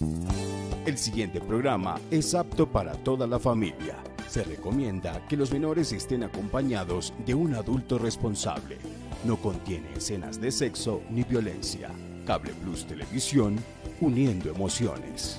El siguiente programa es apto para toda la familia. Se recomienda que los menores estén acompañados de un adulto responsable. No contiene escenas de sexo ni violencia. Cable Plus Televisión, uniendo emociones.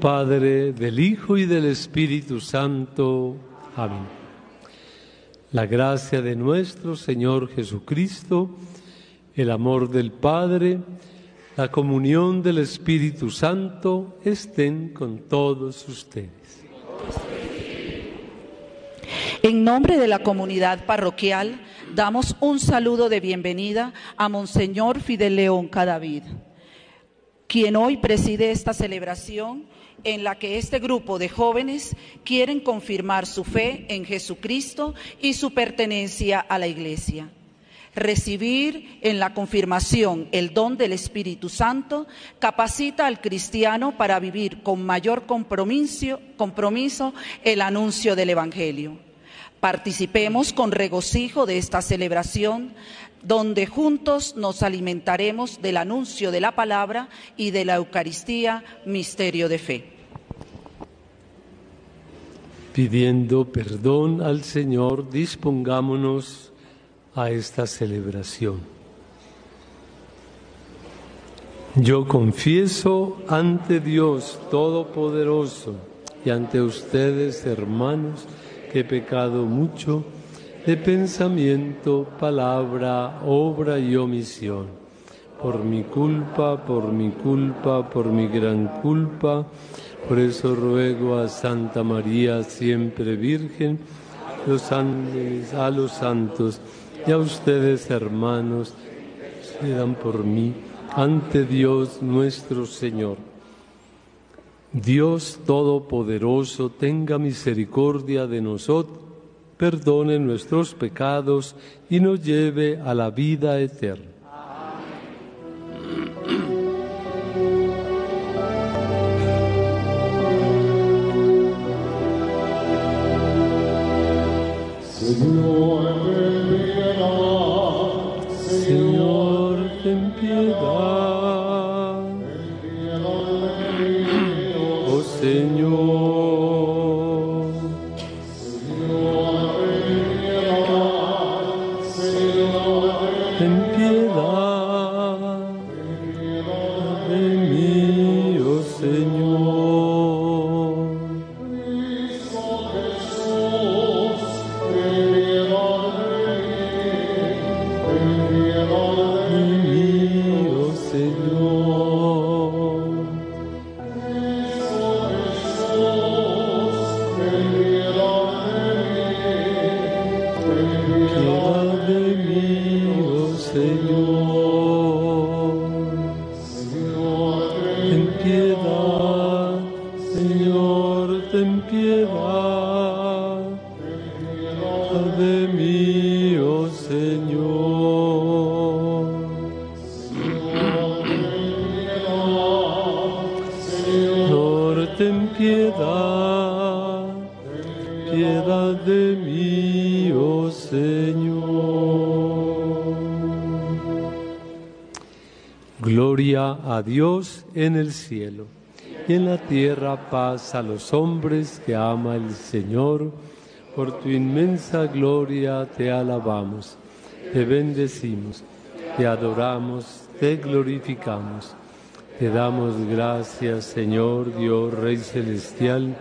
Padre, del Hijo y del Espíritu Santo. Amén. La gracia de nuestro Señor Jesucristo, el amor del Padre, la comunión del Espíritu Santo estén con todos ustedes. En nombre de la comunidad parroquial, damos un saludo de bienvenida a Monseñor Fidel León Cadavid quien hoy preside esta celebración en la que este grupo de jóvenes quieren confirmar su fe en Jesucristo y su pertenencia a la Iglesia. Recibir en la confirmación el don del Espíritu Santo capacita al cristiano para vivir con mayor compromiso, compromiso el anuncio del Evangelio. Participemos con regocijo de esta celebración, donde juntos nos alimentaremos del anuncio de la palabra y de la Eucaristía, misterio de fe. Pidiendo perdón al Señor, dispongámonos a esta celebración. Yo confieso ante Dios Todopoderoso y ante ustedes, hermanos, que he pecado mucho de pensamiento, palabra, obra y omisión. Por mi culpa, por mi culpa, por mi gran culpa. Por eso ruego a Santa María, siempre Virgen, los ángeles, a los santos y a ustedes, hermanos, dan por mí ante Dios nuestro Señor. Dios Todopoderoso, tenga misericordia de nosotros perdone nuestros pecados y nos lleve a la vida eterna. Señor, ten piedad. Señor, ten piedad. Cielo y en la tierra paz a los hombres que ama el Señor. Por tu inmensa gloria te alabamos, te bendecimos, te adoramos, te glorificamos. Te damos gracias, Señor Dios Rey Celestial,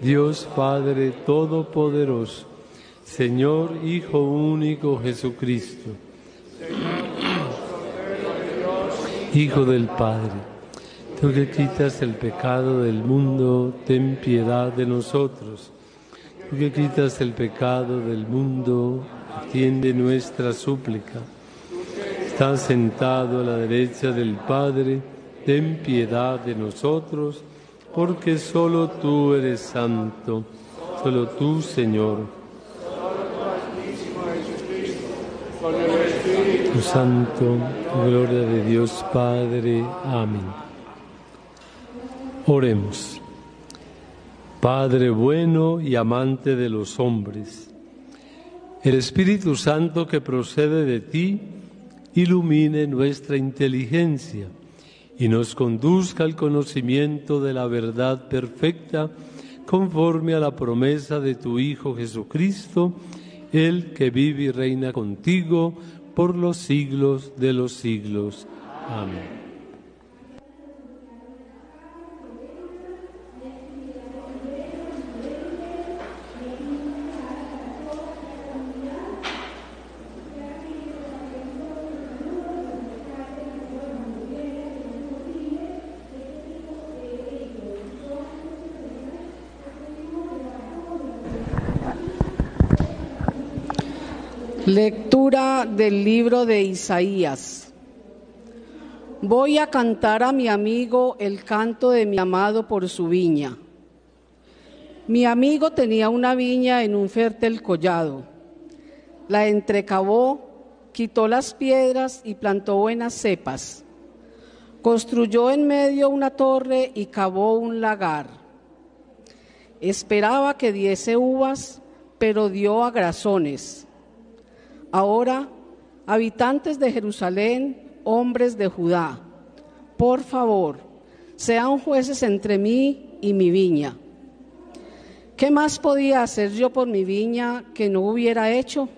Dios Padre Todopoderoso, Señor Hijo único Jesucristo, Hijo del Padre. Tú que quitas el pecado del mundo, ten piedad de nosotros. Tú que quitas el pecado del mundo, atiende nuestra súplica. Estás sentado a la derecha del Padre, ten piedad de nosotros, porque solo tú eres santo, solo tú, Señor. Santo, gloria de Dios Padre. Amén. Oremos. Padre bueno y amante de los hombres, el Espíritu Santo que procede de ti, ilumine nuestra inteligencia y nos conduzca al conocimiento de la verdad perfecta conforme a la promesa de tu Hijo Jesucristo, el que vive y reina contigo por los siglos de los siglos. Amén. Lectura del libro de Isaías. Voy a cantar a mi amigo el canto de mi amado por su viña. Mi amigo tenía una viña en un fértil collado. La entrecavó, quitó las piedras y plantó buenas cepas. Construyó en medio una torre y cavó un lagar. Esperaba que diese uvas, pero dio agrazones Ahora, habitantes de Jerusalén, hombres de Judá, por favor, sean jueces entre mí y mi viña. ¿Qué más podía hacer yo por mi viña que no hubiera hecho?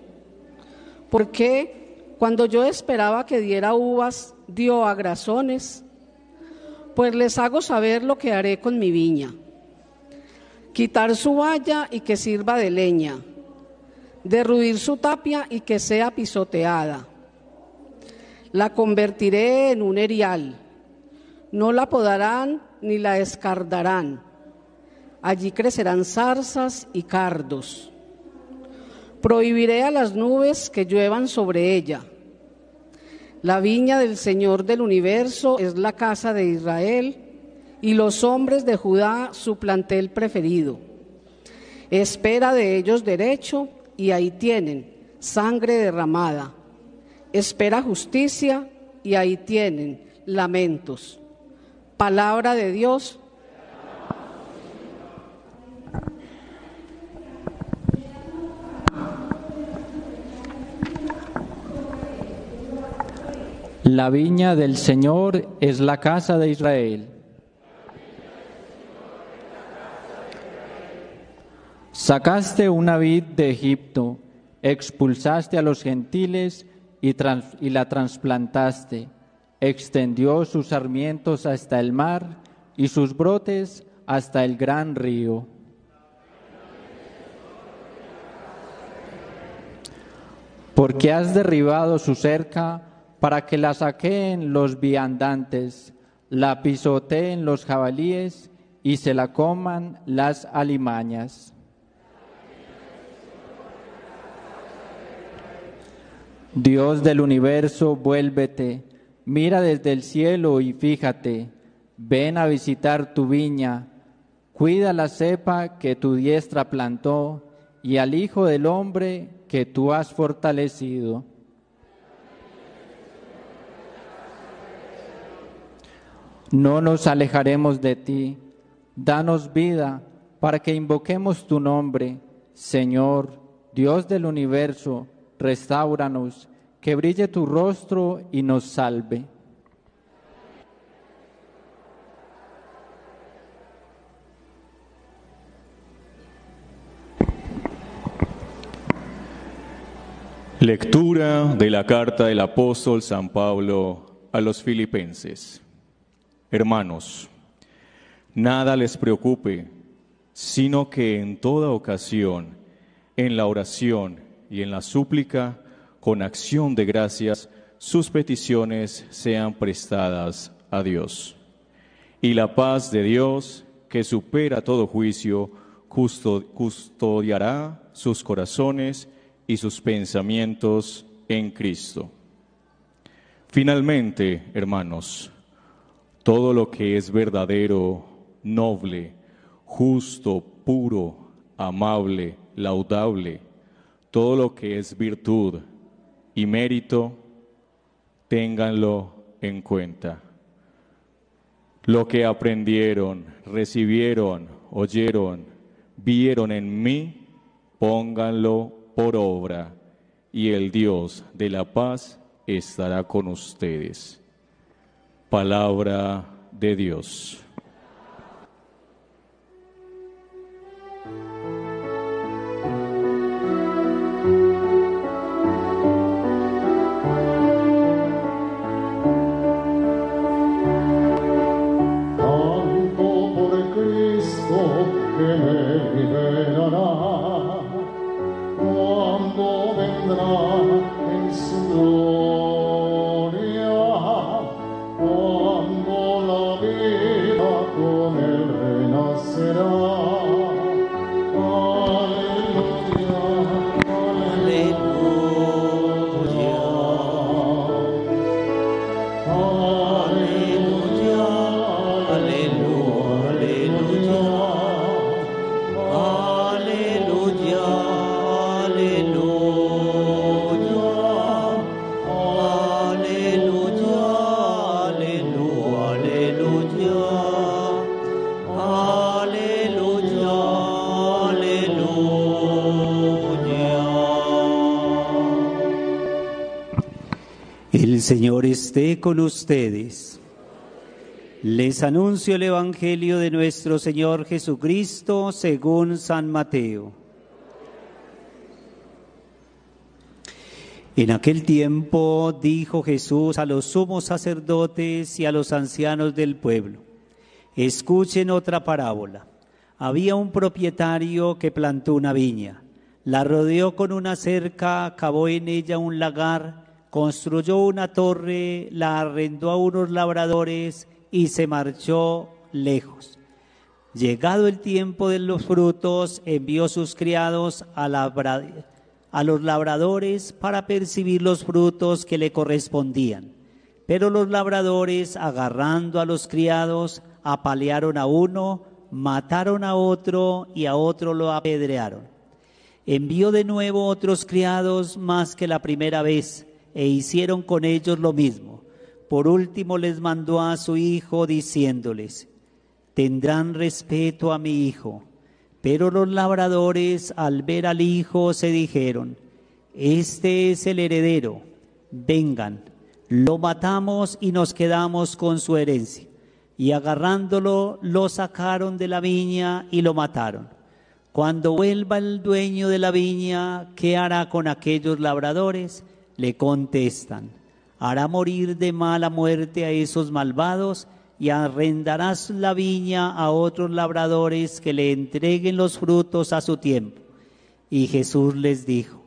¿Por qué cuando yo esperaba que diera uvas, dio agrazones? Pues les hago saber lo que haré con mi viña. Quitar su valla y que sirva de leña derruir su tapia y que sea pisoteada. La convertiré en un erial, no la podarán ni la escardarán. Allí crecerán zarzas y cardos. Prohibiré a las nubes que lluevan sobre ella. La viña del Señor del universo es la casa de Israel y los hombres de Judá su plantel preferido. Espera de ellos derecho y ahí tienen sangre derramada. Espera justicia y ahí tienen lamentos. Palabra de Dios. La viña del Señor es la casa de Israel. Sacaste una vid de Egipto, expulsaste a los gentiles y, la trasplantaste. Extendió sus sarmientos hasta el mar y sus brotes hasta el gran río. Porque has derribado su cerca para que la saqueen los viandantes, la pisoteen los jabalíes y se la coman las alimañas. Dios del universo, vuélvete, mira desde el cielo y fíjate, ven a visitar tu viña, cuida la cepa que tu diestra plantó y al Hijo del Hombre que tú has fortalecido. No nos alejaremos de ti, danos vida para que invoquemos tu nombre, Señor, Dios del universo restauranos, que brille tu rostro y nos salve. Lectura de la carta del apóstol San Pablo a los filipenses. Hermanos, nada les preocupe, sino que en toda ocasión, en la oración y en la súplica, con acción de gracias, sus peticiones sean prestadas a Dios. Y la paz de Dios, que supera todo juicio, custodiará sus corazones y sus pensamientos en Cristo. Finalmente, hermanos, todo lo que es verdadero, noble, justo, puro, amable, laudable, todo lo que es virtud y mérito, ténganlo en cuenta. Lo que aprendieron, recibieron, oyeron, vieron en mí, pónganlo por obra, y el Dios de la paz estará con ustedes. Palabra de Dios. Con ustedes. Les anuncio el Evangelio de nuestro Señor Jesucristo según San Mateo. En aquel tiempo dijo Jesús a los sumos sacerdotes y a los ancianos del pueblo, escuchen otra parábola. Había un propietario que plantó una viña, la rodeó con una cerca, cavó en ella un lagar, construyó una torre, la arrendó a unos labradores y se marchó lejos. Llegado el tiempo de los frutos, envió sus criados a, los labradores para percibir los frutos que le correspondían. Pero los labradores, agarrando a los criados, apalearon a uno, mataron a otro y a otro lo apedrearon. Envió de nuevo otros criados más que la primera vez e hicieron con ellos lo mismo. Por último les mandó a su hijo diciéndoles, tendrán respeto a mi hijo. Pero los labradores al ver al hijo se dijeron, este es el heredero, vengan, lo matamos y nos quedamos con su herencia. Y agarrándolo, lo sacaron de la viña y lo mataron. Cuando vuelva el dueño de la viña, ¿qué hará con aquellos labradores? Le contestan, hará morir de mala muerte a esos malvados y arrendarás la viña a otros labradores que le entreguen los frutos a su tiempo. Y Jesús les dijo,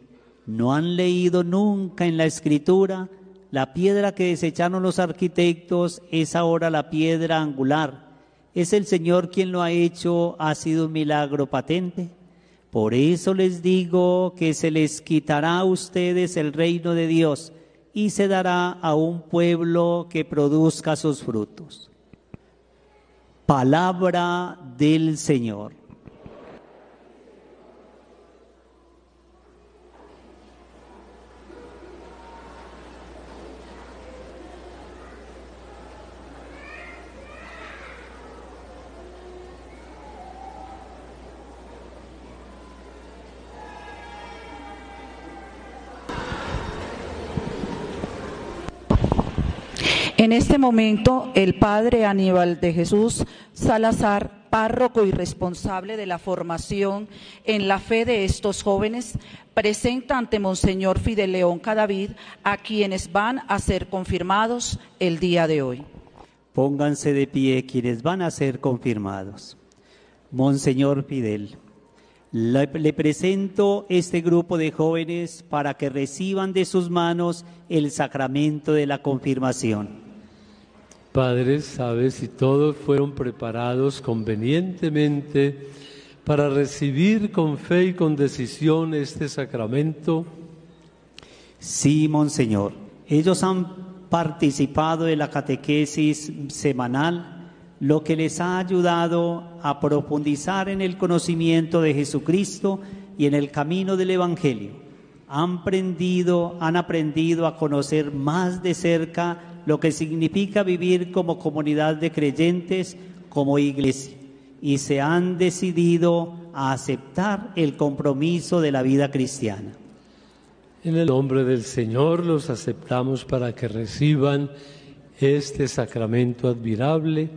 ¿no han leído nunca en la escritura la piedra que desecharon los arquitectos es ahora la piedra angular? Es el Señor quien lo ha hecho, ha sido un milagro patente. Por eso les digo que se les quitará a ustedes el reino de Dios y se dará a un pueblo que produzca sus frutos. Palabra del Señor. En este momento, el padre Aníbal de Jesús Salazar, párroco y responsable de la formación en la fe de estos jóvenes, presenta ante Monseñor Fidel León Cadavid a quienes van a ser confirmados el día de hoy. Pónganse de pie quienes van a ser confirmados. Monseñor Fidel, le, presento este grupo de jóvenes para que reciban de sus manos el sacramento de la confirmación. Padre, sabes si todos fueron preparados convenientemente para recibir con fe y con decisión este sacramento. Sí, Monseñor. Ellos han participado de la catequesis semanal, lo que les ha ayudado a profundizar en el conocimiento de Jesucristo y en el camino del Evangelio. Han aprendido, han aprendido a conocer más de cerca lo que significa vivir como comunidad de creyentes, como iglesia, y se han decidido a aceptar el compromiso de la vida cristiana. En el nombre del Señor los aceptamos para que reciban este sacramento admirable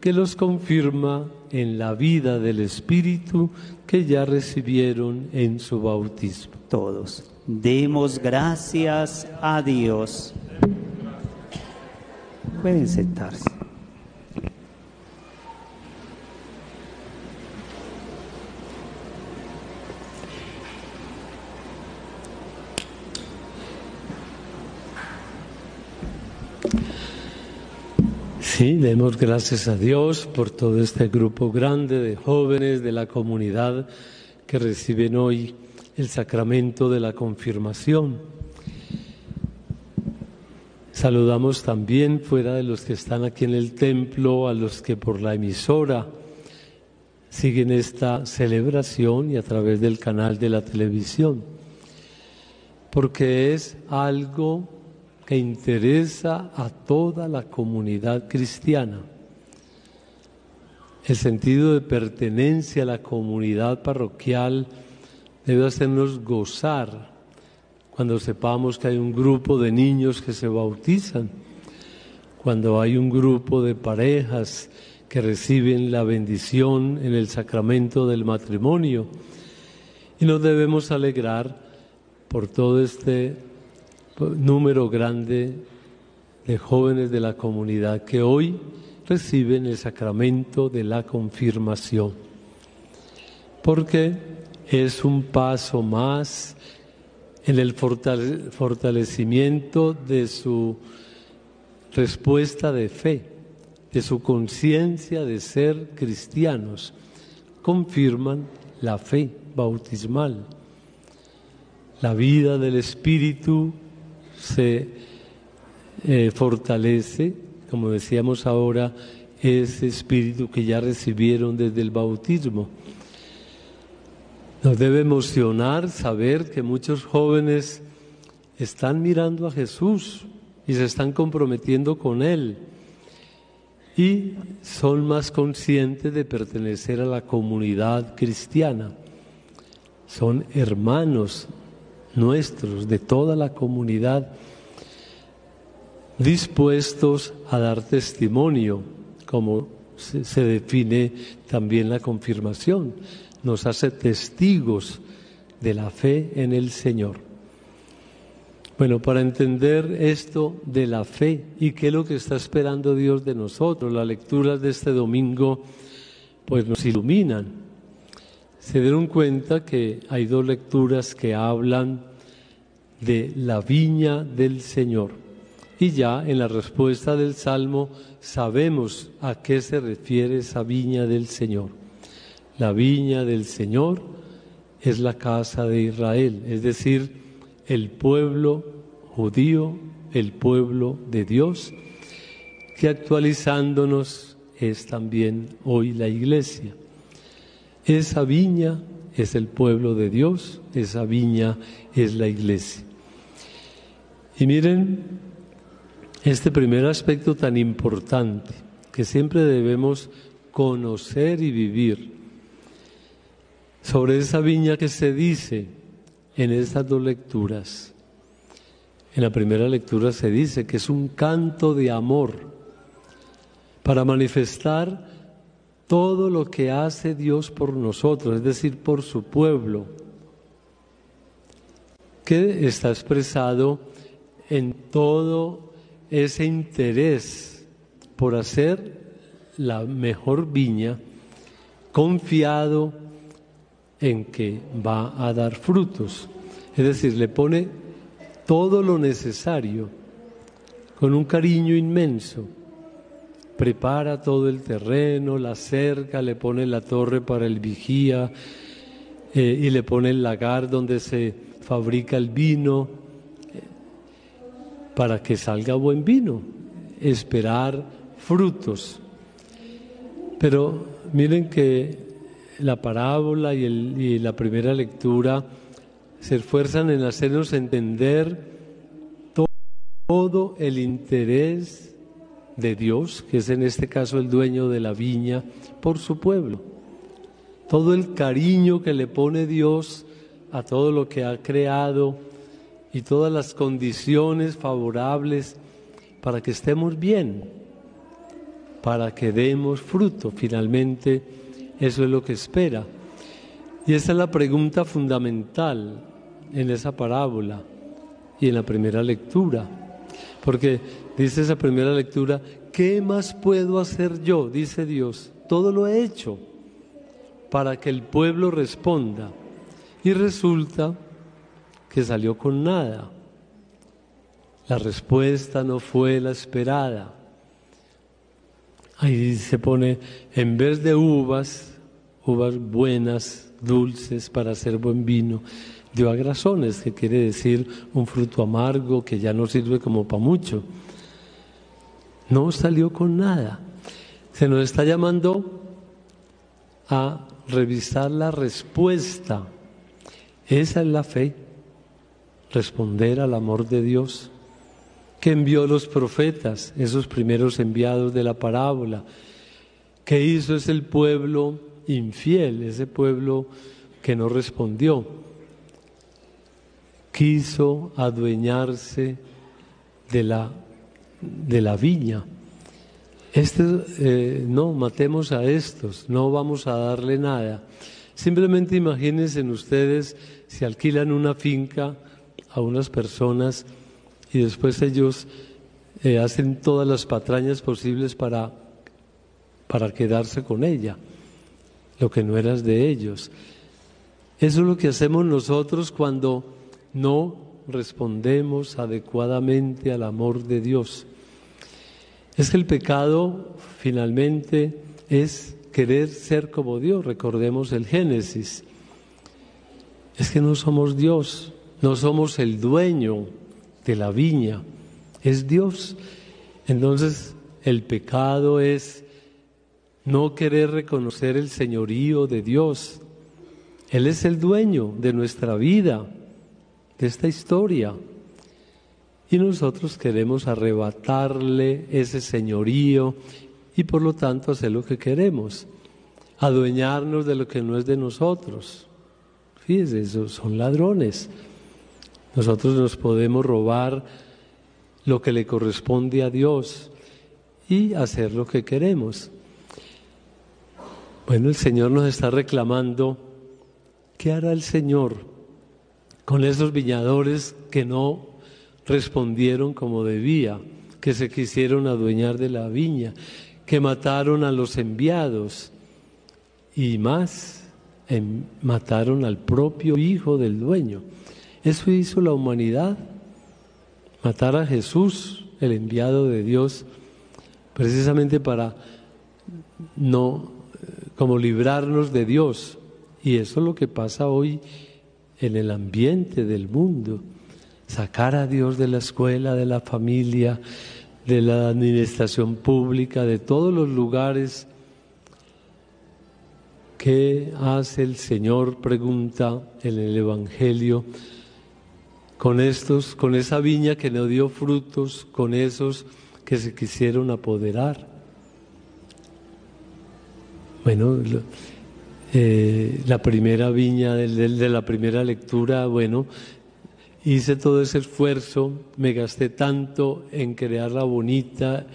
que los confirma en la vida del Espíritu que ya recibieron en su bautismo. Todos. Demos gracias a Dios. Pueden sentarse. Sí, demos gracias a Dios por todo este grupo grande de jóvenes de la comunidad que reciben hoy el sacramento de la confirmación. Saludamos también fuera de los que están aquí en el templo, a los que por la emisora siguen esta celebración y a través del canal de la televisión, porque es algo que interesa a toda la comunidad cristiana. El sentido de pertenencia a la comunidad parroquial debe hacernos gozar cuando sepamos que hay un grupo de niños que se bautizan, cuando hay un grupo de parejas que reciben la bendición en el sacramento del matrimonio. Y nos debemos alegrar por todo este número grande de jóvenes de la comunidad que hoy reciben el sacramento de la confirmación, porque es un paso más en el fortalecimiento de su respuesta de fe, de su conciencia de ser cristianos, confirman la fe bautismal, la vida del Espíritu se eh, fortalece, como decíamos ahora, ese espíritu que ya recibieron desde el bautismo. Nos debe emocionar saber que muchos jóvenes están mirando a Jesús y se están comprometiendo con Él y son más conscientes de pertenecer a la comunidad cristiana. Son hermanos nuestros, de toda la comunidad, dispuestos a dar testimonio, como se, define también la confirmación, nos hace testigos de la fe en el Señor. Bueno, para entender esto de la fe y qué es lo que está esperando Dios de nosotros, las lecturas de este domingo pues nos iluminan. Se dieron cuenta que hay dos lecturas que hablan de la viña del Señor. Y ya en la respuesta del Salmo sabemos a qué se refiere esa viña del Señor. La viña del Señor es la casa de Israel, es decir, el pueblo judío, el pueblo de Dios, que actualizándonos es también hoy la iglesia. Esa viña es el pueblo de Dios, esa viña es la iglesia. Y miren este primer aspecto tan importante que siempre debemos conocer y vivir sobre esa viña que se dice en estas dos lecturas. En la primera lectura se dice que es un canto de amor para manifestar todo lo que hace Dios por nosotros, es decir, por su pueblo, que está expresado en todo ese interés por hacer la mejor viña, confiado en que va a dar frutos. Es decir, le pone todo lo necesario con un cariño inmenso. Prepara todo el terreno, la cerca, le pone la torre para el vigía eh, y le pone el lagar donde se fabrica el vino para que salga buen vino. Esperar frutos. Pero miren que la parábola y, y la primera lectura se esfuerzan en hacernos entender todo el interés de Dios, que es en este caso el dueño de la viña, por su pueblo. Todo el cariño que le pone Dios a todo lo que ha creado y todas las condiciones favorables para que estemos bien, para que demos fruto. Finalmente, eso es lo que espera. Y esa es la pregunta fundamental en esa parábola y en la primera lectura. Porque dice esa primera lectura, ¿qué más puedo hacer yo? Dice Dios, todo lo he hecho para que el pueblo responda. Y resulta que salió con nada. La respuesta no fue la esperada. Ahí se pone, en vez de uvas, uvas buenas, dulces para hacer buen vino, dio agrazones, que quiere decir un fruto amargo que ya no sirve como para mucho. No salió con nada. Se nos está llamando a revisar la respuesta. Esa es la fe, responder al amor de Dios, que envió los profetas, esos primeros enviados de la parábola, que hizo es el pueblo infiel, ese pueblo que no respondió quiso adueñarse de la, de la viña. Este, eh, no, matemos a estos, no vamos a darle nada. Simplemente imagínense ustedes si alquilan una finca a unas personas y después ellos eh, hacen todas las patrañas posibles para, para quedarse con ella, lo que no eras de ellos. Eso es lo que hacemos nosotros cuando no respondemos adecuadamente al amor de Dios. Es que el pecado finalmente es querer ser como Dios. Recordemos el Génesis. Es que no somos Dios, no somos el dueño de la viña, es Dios. Entonces el pecado es no querer reconocer el señorío de Dios. Él es el dueño de nuestra vida de esta historia. Y nosotros queremos arrebatarle ese señorío y por lo tanto hacer lo que queremos, adueñarnos de lo que no es de nosotros. Fíjense, esos son ladrones. Nosotros nos podemos robar lo que le corresponde a Dios y hacer lo que queremos. Bueno, el Señor nos está reclamando, ¿qué hará el Señor? con esos viñadores que no respondieron como debía, que se quisieron adueñar de la viña, que mataron a los enviados y más, mataron al propio hijo del dueño. Eso hizo la humanidad, matar a Jesús, el enviado de Dios, precisamente para no, como librarnos de Dios. Y eso es lo que pasa hoy en el ambiente del mundo, sacar a Dios de la escuela, de la familia, de la administración pública, de todos los lugares. ¿Qué hace el Señor? Pregunta en el Evangelio con estos, con esa viña que no dio frutos, con esos que se quisieron apoderar. Bueno, eh, la primera viña de, la primera lectura, bueno, hice todo ese esfuerzo, me gasté tanto en crearla bonita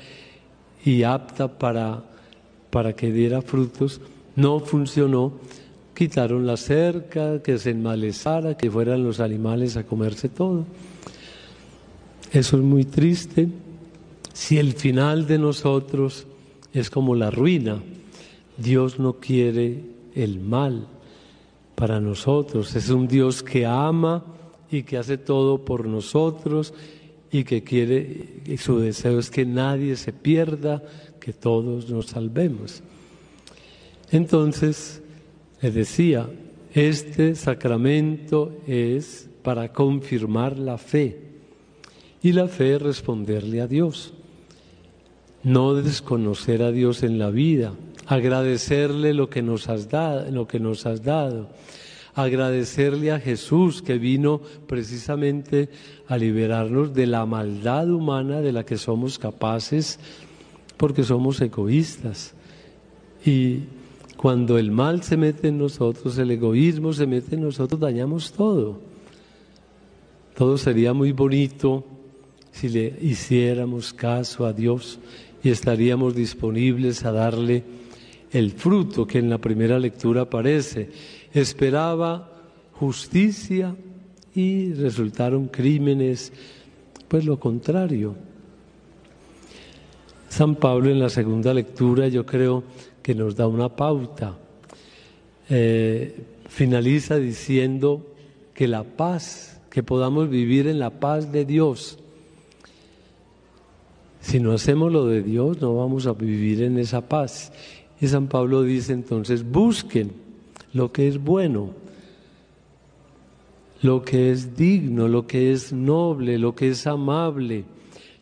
y apta para, para que diera frutos, no funcionó. Quitaron la cerca, que se enmalezara, que fueran los animales a comerse todo. Eso es muy triste Si el final de nosotros es como la ruina, Dios no quiere el mal para nosotros. Es un Dios que ama y que hace todo por nosotros y que quiere, y su deseo es que nadie se pierda, que todos nos salvemos. Entonces, le decía, este sacramento es para confirmar la fe y la fe es responderle a Dios, no desconocer a Dios en la vida, agradecerle lo que nos has dado, lo que nos has dado, agradecerle a Jesús que vino precisamente a liberarnos de la maldad humana de la que somos capaces porque somos egoístas. Y cuando el mal se mete en nosotros, el egoísmo se mete en nosotros, dañamos todo. Todo sería muy bonito si le hiciéramos caso a Dios y estaríamos disponibles a darle el fruto que en la primera lectura aparece. Esperaba justicia y resultaron crímenes, pues lo contrario. San Pablo en la segunda lectura yo creo que nos da una pauta. Eh, finaliza diciendo que la paz, que podamos vivir en la paz de Dios. Si no hacemos lo de Dios, no vamos a vivir en esa paz. Y San Pablo dice entonces, busquen lo que es bueno, lo que es digno, lo que es noble, lo que es amable,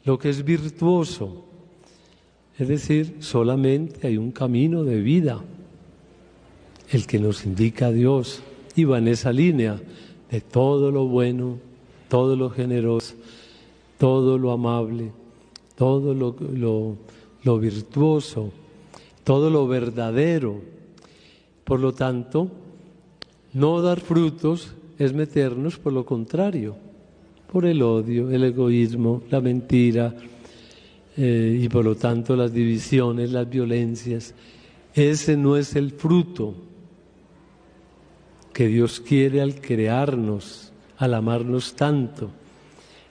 lo que es virtuoso. Es decir, solamente hay un camino de vida, el que nos indica Dios, y va en esa línea de todo lo bueno, todo lo generoso, todo lo amable, todo lo, lo, lo virtuoso, todo lo verdadero. Por lo tanto, no dar frutos es meternos por lo contrario, por el odio, el egoísmo, la mentira eh, y por lo tanto las divisiones, las violencias. Ese no es el fruto que Dios quiere al crearnos, al amarnos tanto.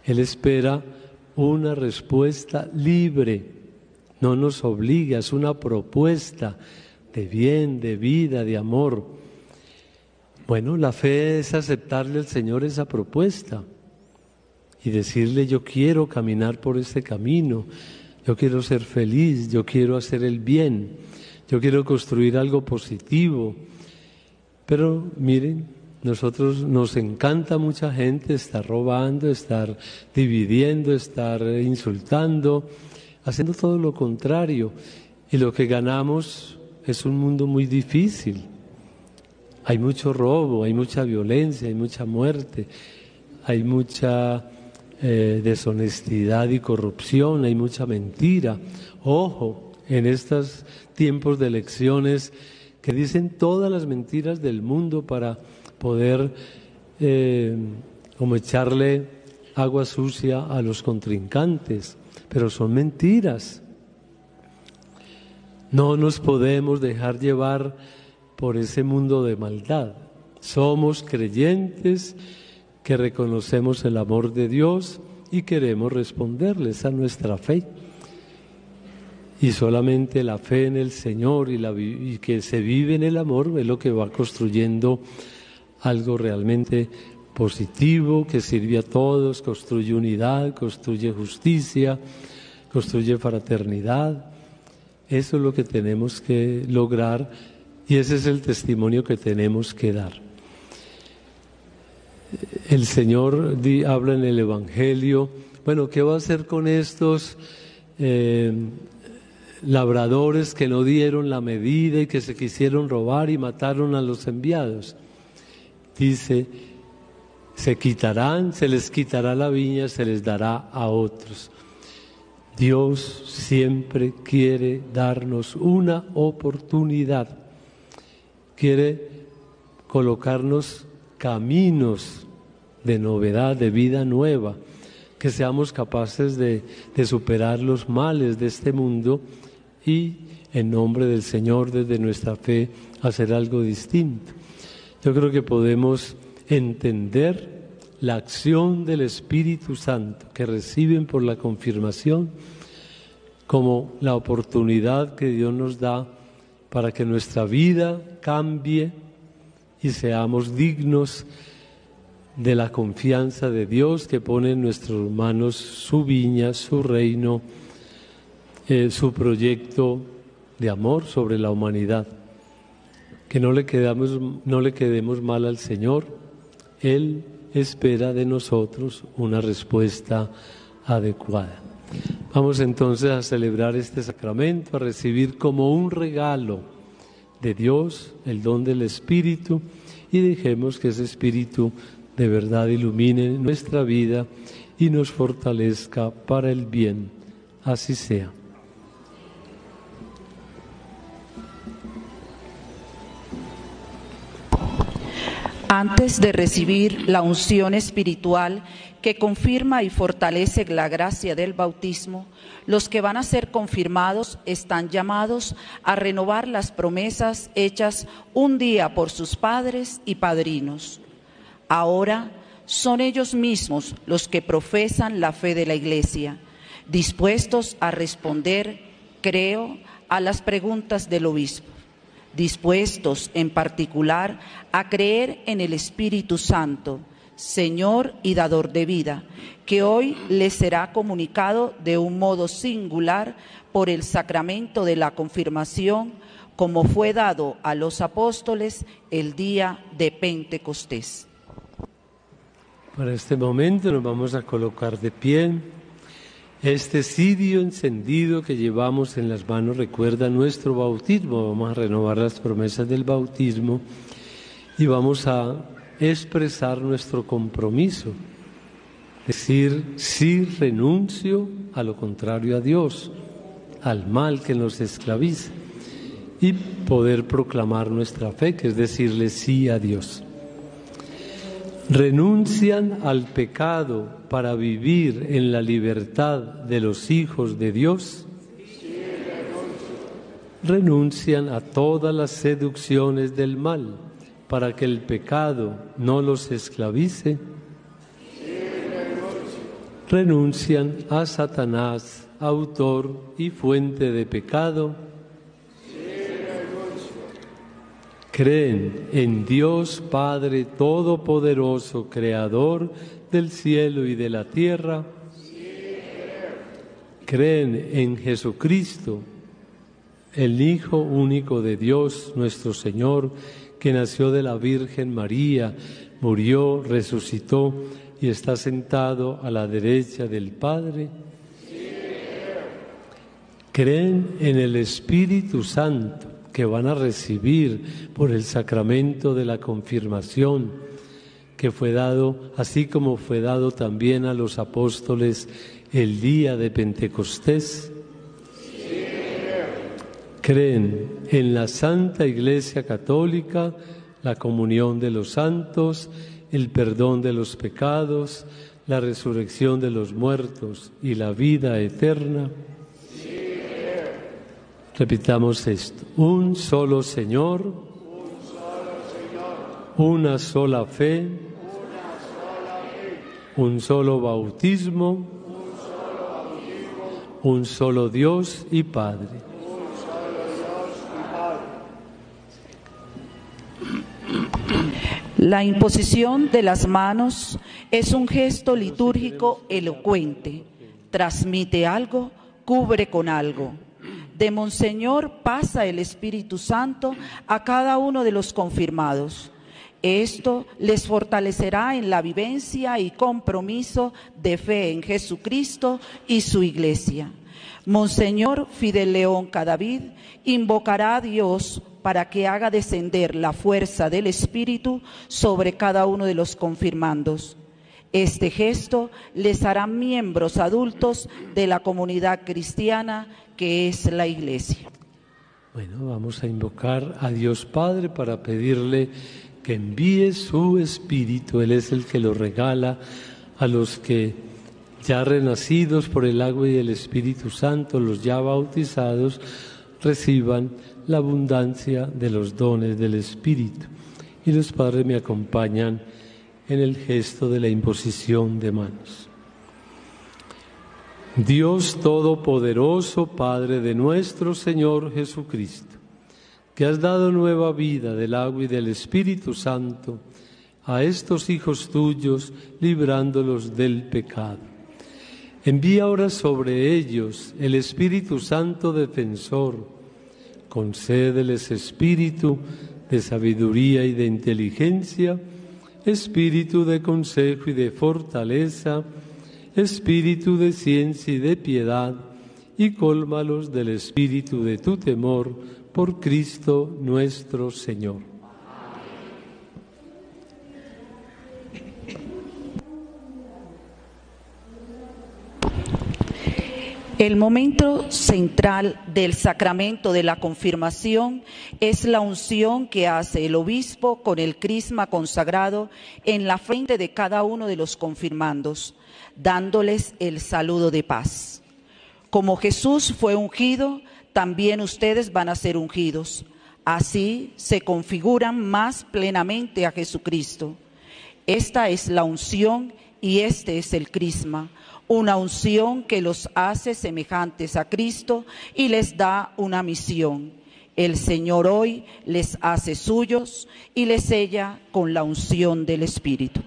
Él espera una respuesta libre no nos obliga, es una propuesta de bien, de vida, de amor. Bueno, la fe es aceptarle al Señor esa propuesta y decirle yo quiero caminar por este camino, yo quiero ser feliz, yo quiero hacer el bien, yo quiero construir algo positivo. Pero miren, nosotros nos encanta mucha gente estar robando, estar dividiendo, estar insultando haciendo todo lo contrario. Y lo que ganamos es un mundo muy difícil. Hay mucho robo, hay mucha violencia, hay mucha muerte, hay mucha eh, deshonestidad y corrupción, hay mucha mentira. Ojo, en estos tiempos de elecciones que dicen todas las mentiras del mundo para poder eh, como echarle agua sucia a los contrincantes pero son mentiras. No nos podemos dejar llevar por ese mundo de maldad. Somos creyentes que reconocemos el amor de Dios y queremos responderles a nuestra fe. Y solamente la fe en el Señor y, la, y que se vive en el amor es lo que va construyendo algo realmente positivo que sirve a todos, construye unidad, construye justicia, construye fraternidad. Eso es lo que tenemos que lograr y ese es el testimonio que tenemos que dar. El Señor habla en el Evangelio, bueno, ¿qué va a hacer con estos eh, labradores que no dieron la medida y que se quisieron robar y mataron a los enviados? Dice, se quitarán, se les quitará la viña, se les dará a otros. Dios siempre quiere darnos una oportunidad, quiere colocarnos caminos de novedad, de vida nueva, que seamos capaces de, superar los males de este mundo y en nombre del Señor, desde nuestra fe, hacer algo distinto. Yo creo que podemos entender la acción del Espíritu Santo que reciben por la confirmación como la oportunidad que Dios nos da para que nuestra vida cambie y seamos dignos de la confianza de Dios que pone en nuestras manos su viña, su reino, eh, su proyecto de amor sobre la humanidad. Que no le, quedamos, no le quedemos mal al Señor. Él espera de nosotros una respuesta adecuada. Vamos entonces a celebrar este sacramento, a recibir como un regalo de Dios el don del Espíritu y dejemos que ese Espíritu de verdad ilumine nuestra vida y nos fortalezca para el bien. Así sea. Antes de recibir la unción espiritual que confirma y fortalece la gracia del bautismo, los que van a ser confirmados están llamados a renovar las promesas hechas un día por sus padres y padrinos. Ahora son ellos mismos los que profesan la fe de la Iglesia, dispuestos a responder, creo, a las preguntas del obispo dispuestos en particular a creer en el Espíritu Santo, Señor y dador de vida, que hoy les será comunicado de un modo singular por el sacramento de la confirmación, como fue dado a los apóstoles el día de Pentecostés. Para este momento nos vamos a colocar de pie. Este cirio encendido que llevamos en las manos recuerda nuestro bautismo. Vamos a renovar las promesas del bautismo y vamos a expresar nuestro compromiso. Decir, sí renuncio a lo contrario a Dios, al mal que nos esclaviza y poder proclamar nuestra fe, que es decirle sí a Dios renuncian al pecado para vivir en la libertad de los hijos de Dios? Renuncian a todas las seducciones del mal para que el pecado no los esclavice? Renuncian a Satanás, autor y fuente de pecado? creen en Dios Padre Todopoderoso, Creador del cielo y de la tierra. Creen en Jesucristo, el Hijo único de Dios, nuestro Señor, que nació de la Virgen María, murió, resucitó y está sentado a la derecha del Padre. Creen en el Espíritu Santo que van a recibir por el sacramento de la confirmación que fue dado, así como fue dado también a los apóstoles el día de Pentecostés. Creen en la Santa Iglesia Católica, la comunión de los santos, el perdón de los pecados, la resurrección de los muertos y la vida eterna. Repitamos esto. Un solo Señor, una sola fe, un solo bautismo, un solo Dios y Padre. La imposición de las manos es un gesto litúrgico elocuente. Transmite algo, cubre con algo de Monseñor pasa el Espíritu Santo a cada uno de los confirmados. Esto les fortalecerá en la vivencia y compromiso de fe en Jesucristo y su iglesia. Monseñor Fidel León Cadavid invocará a Dios para que haga descender la fuerza del Espíritu sobre cada uno de los confirmandos. Este gesto les hará miembros adultos de la comunidad cristiana que es la iglesia. Bueno, vamos a invocar a Dios Padre para pedirle que envíe su Espíritu. Él es el que lo regala a los que ya renacidos por el agua y el Espíritu Santo, los ya bautizados, reciban la abundancia de los dones del Espíritu. Y los padres me acompañan en el gesto de la imposición de manos. Dios Todopoderoso, Padre de nuestro Señor Jesucristo, que has dado nueva vida del agua y del Espíritu Santo a estos hijos tuyos, librándolos del pecado. Envía ahora sobre ellos el Espíritu Santo defensor. Concédeles espíritu de sabiduría y de inteligencia, espíritu de consejo y de fortaleza, espíritu de ciencia y de piedad, y cólmalos del espíritu de tu temor por Cristo nuestro Señor. El momento central del sacramento de la confirmación es la unción que hace el obispo con el crisma consagrado en la frente de cada uno de los confirmandos, dándoles el saludo de paz. Como Jesús fue ungido, también ustedes van a ser ungidos. Así se configuran más plenamente a Jesucristo. Esta es la unción y este es el crisma una unción que los hace semejantes a Cristo y les da una misión. El Señor hoy les hace suyos y les sella con la unción del Espíritu.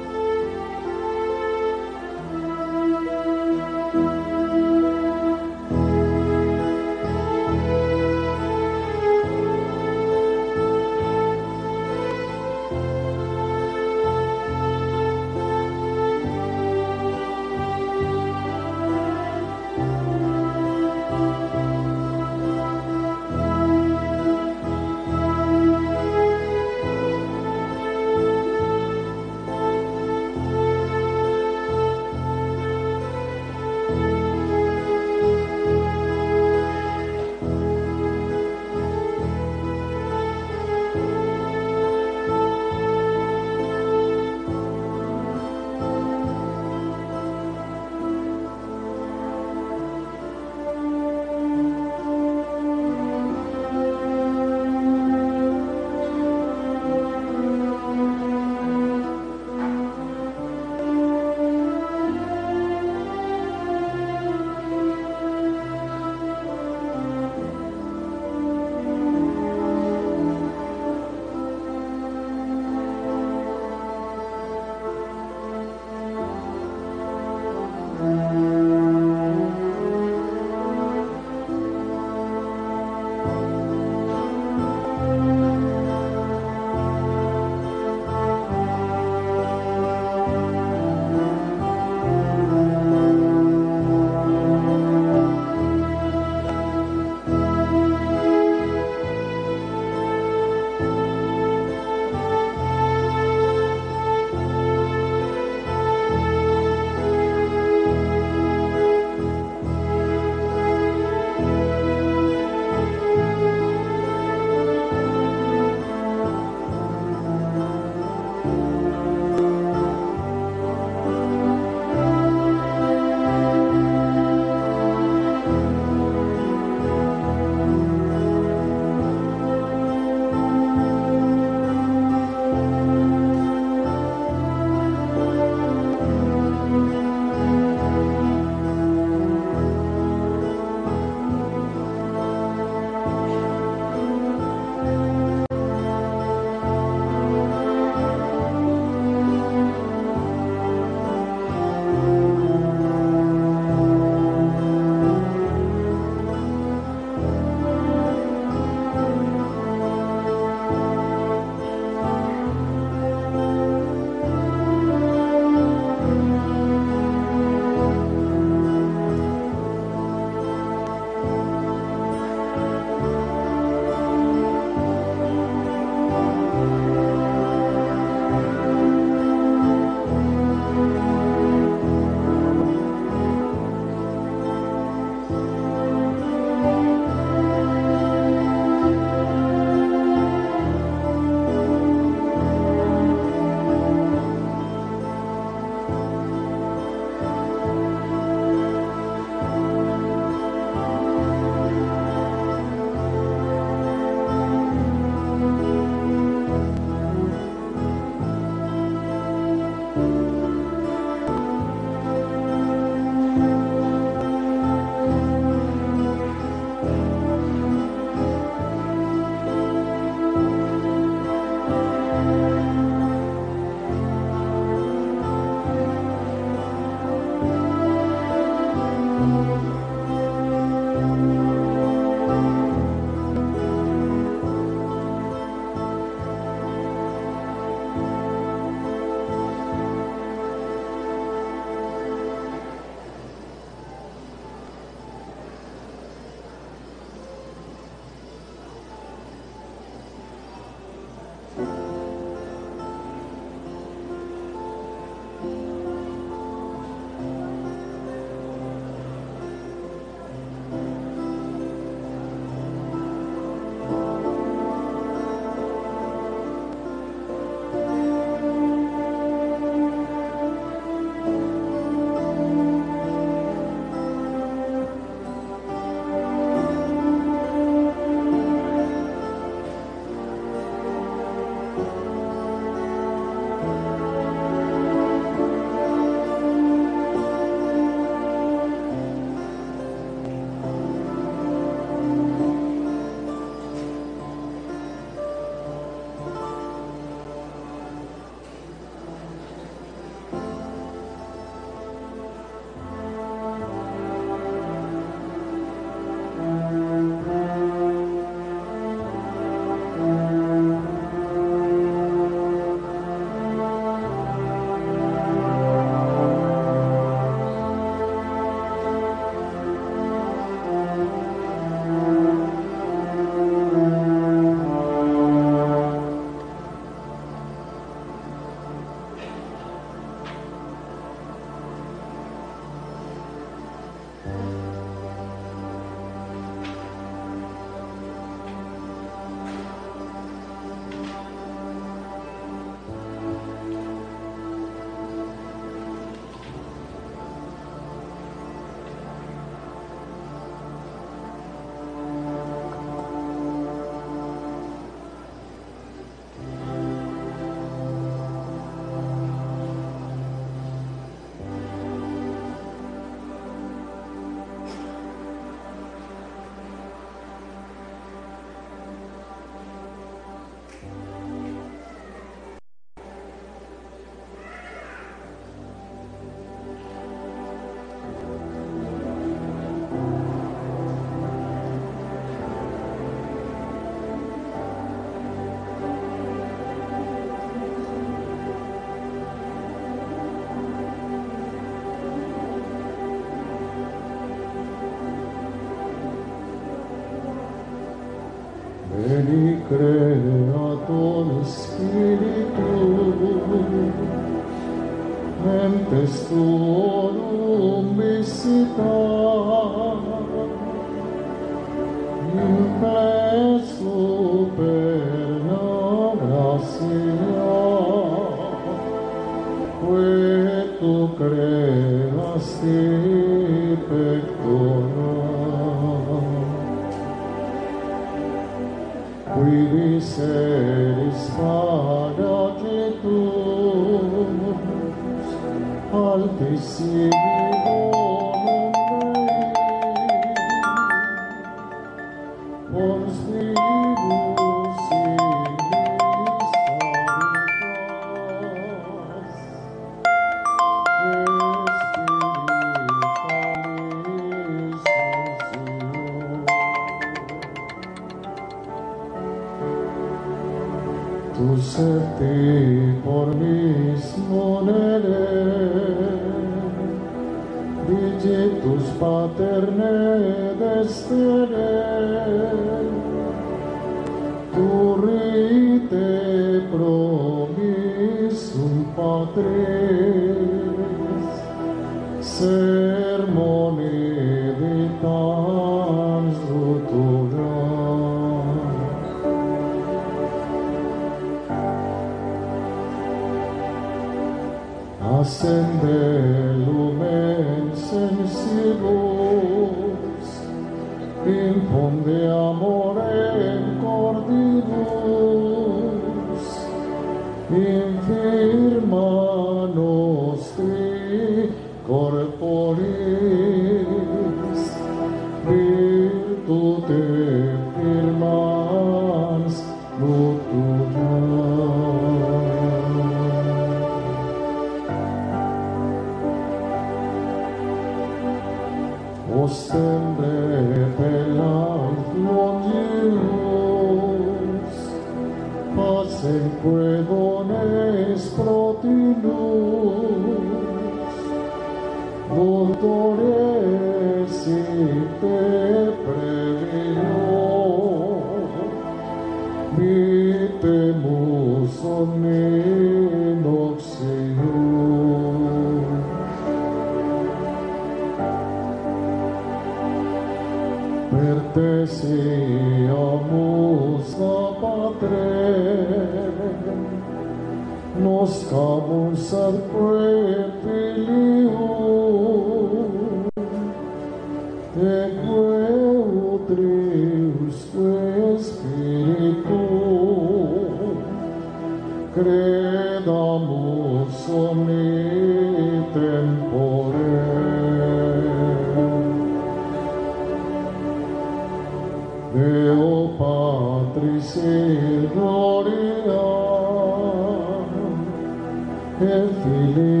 His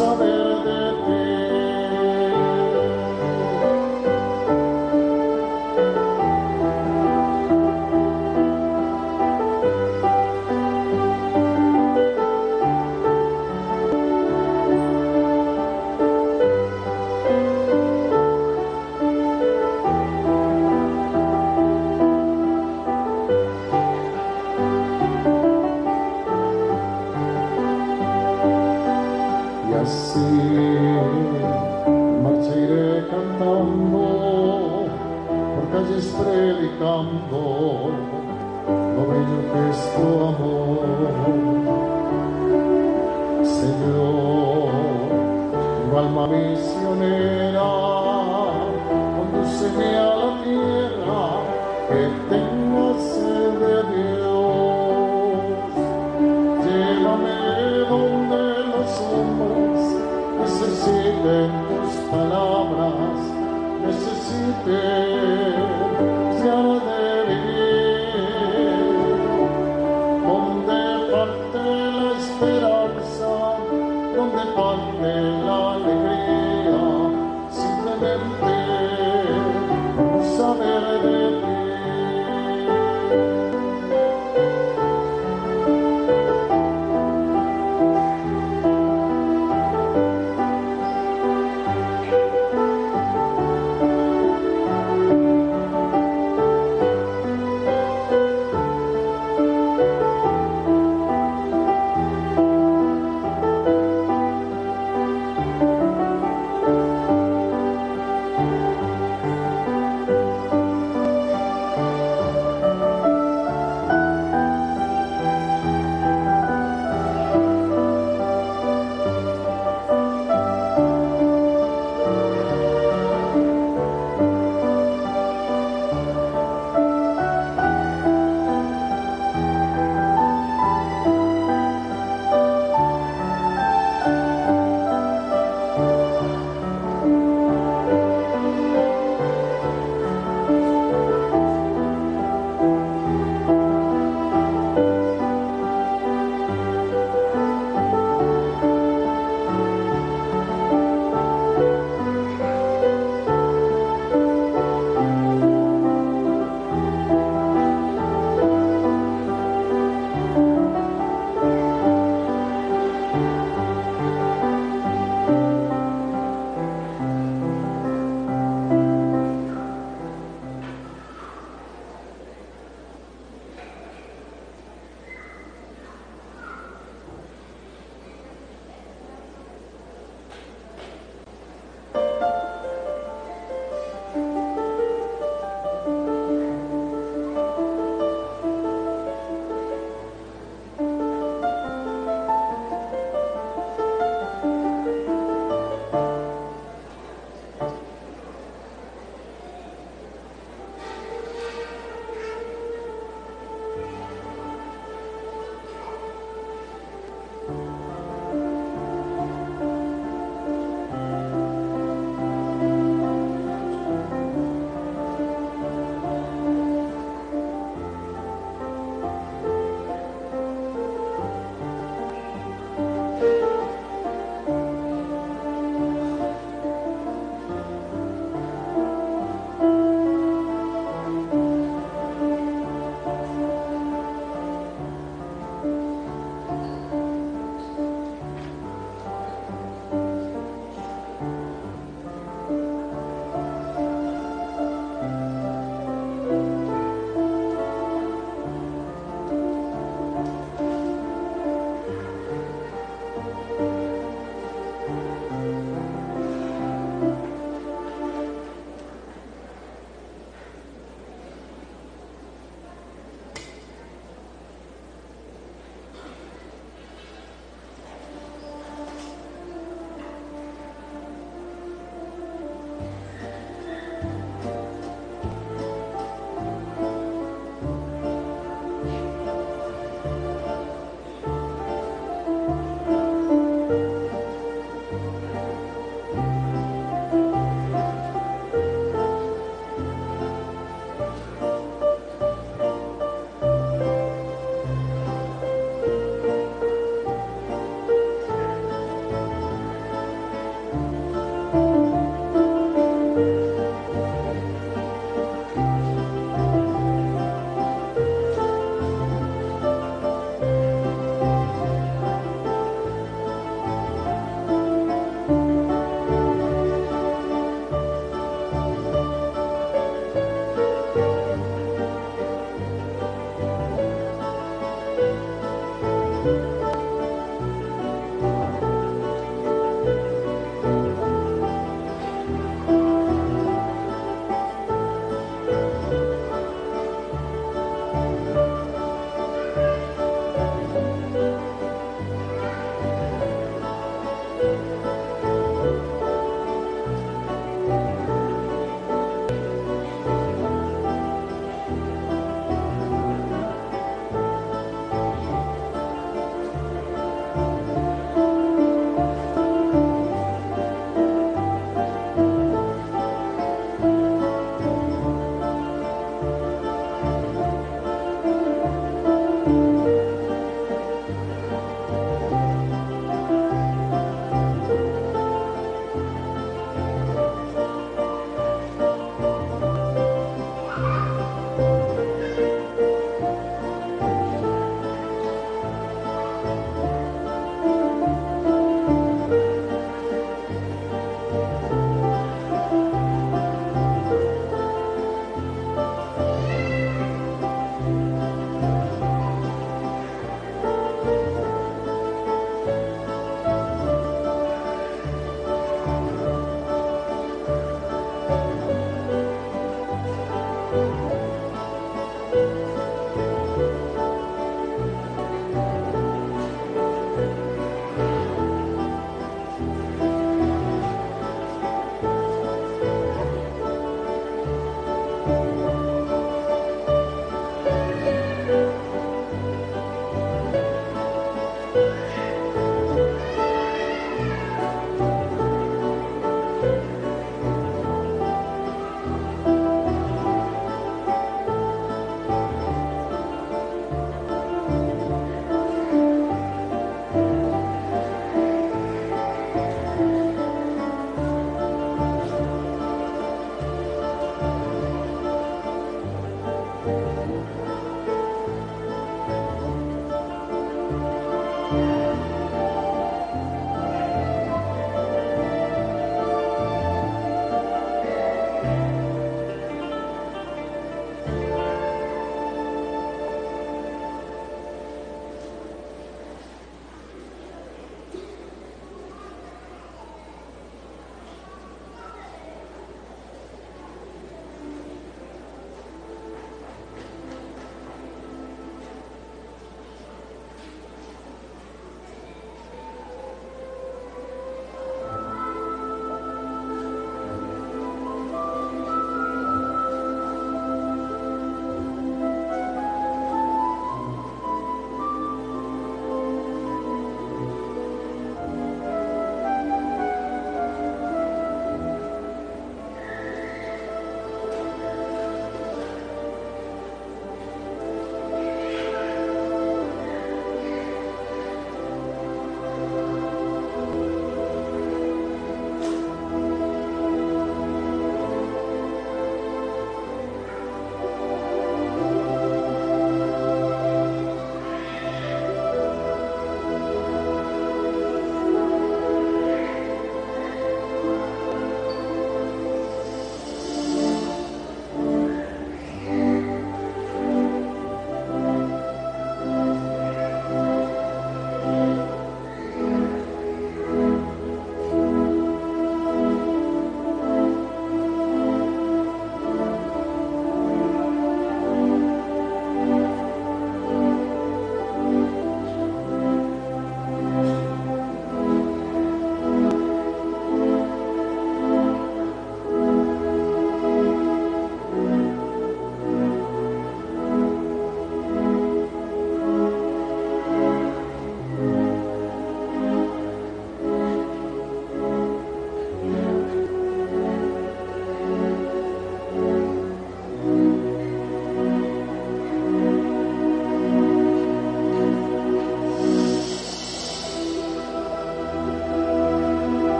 saber de ti.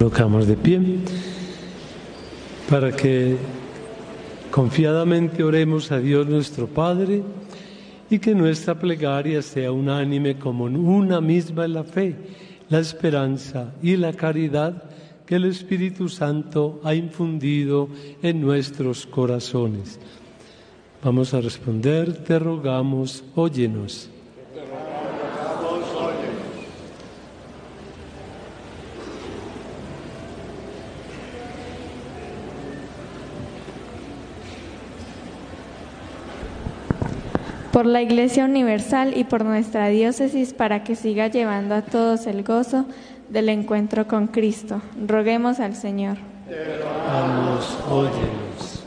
Colocamos de pie para que confiadamente oremos a Dios nuestro Padre y que nuestra plegaria sea unánime como una misma en la fe, la esperanza y la caridad que el Espíritu Santo ha infundido en nuestros corazones. Vamos a responder, te rogamos, óyenos. Por la Iglesia Universal y por nuestra diócesis para que siga llevando a todos el gozo del encuentro con Cristo. Roguemos al Señor. Óyenos.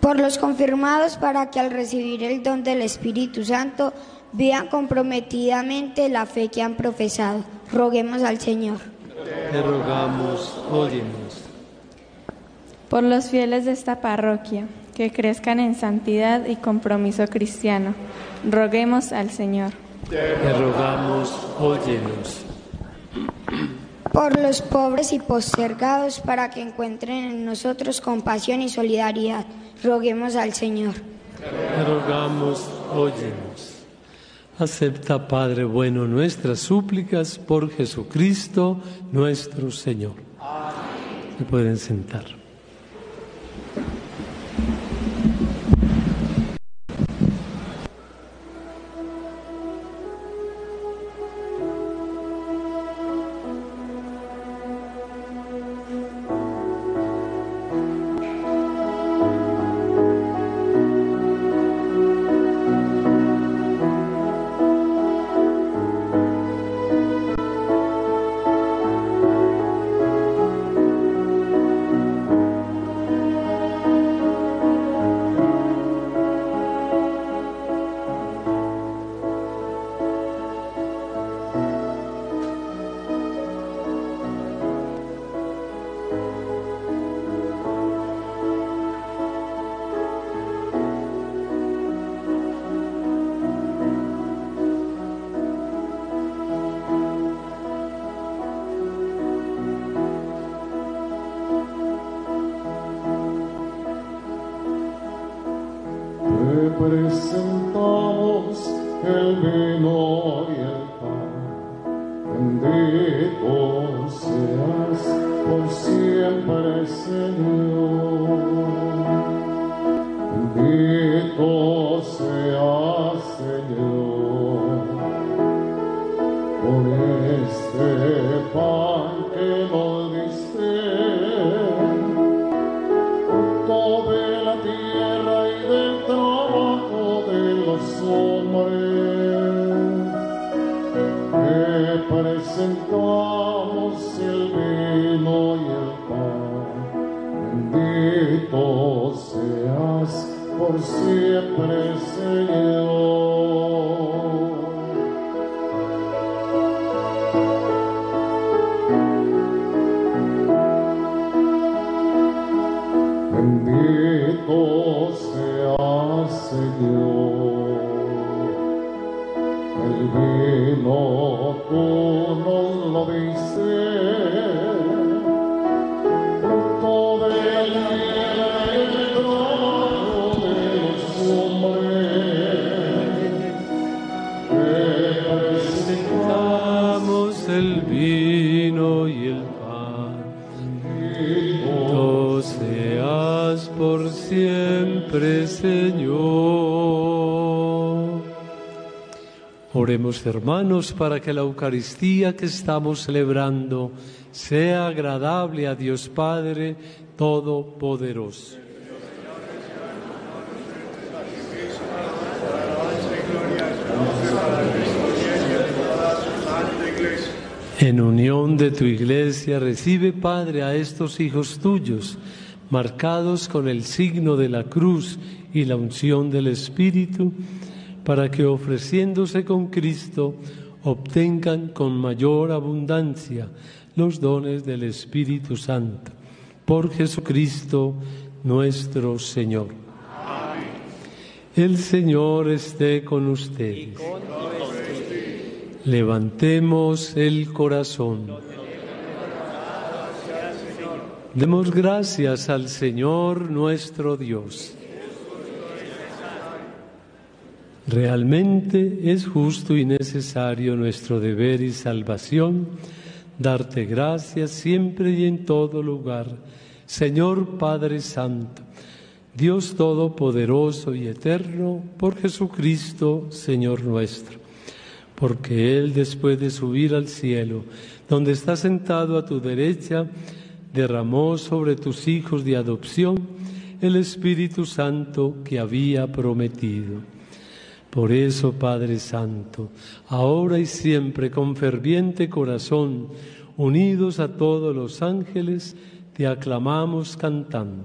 Por los confirmados para que al recibir el don del Espíritu Santo vean comprometidamente la fe que han profesado. Roguemos al Señor. Te rogamos, óyenos. Por los fieles de esta parroquia que crezcan en santidad y compromiso cristiano. Roguemos al Señor. Te rogamos, óyenos. Por los pobres y postergados para que encuentren en nosotros compasión y solidaridad. Roguemos al Señor. Te rogamos, óyenos. Acepta, Padre bueno, nuestras súplicas por Jesucristo nuestro Señor. Se pueden sentar. Hermanos, para que la Eucaristía que estamos celebrando sea agradable a Dios Padre Todopoderoso. En unión de tu iglesia, recibe, Padre, a estos hijos tuyos, marcados con el signo de la cruz y la unción del Espíritu, para que ofreciéndose con Cristo obtengan con mayor abundancia los dones del Espíritu Santo. Por Jesucristo nuestro Señor. El Señor esté con ustedes. Levantemos el corazón. Demos gracias al Señor nuestro Dios. Realmente es justo y necesario nuestro deber y salvación darte gracias siempre y en todo lugar, Señor Padre Santo, Dios Todopoderoso y Eterno, por Jesucristo, Señor nuestro, porque Él después de subir al cielo, donde está sentado a tu derecha, derramó sobre tus hijos de adopción el Espíritu Santo que había prometido. Por eso, Padre Santo, ahora y siempre con ferviente corazón, unidos a todos los ángeles, te aclamamos cantando.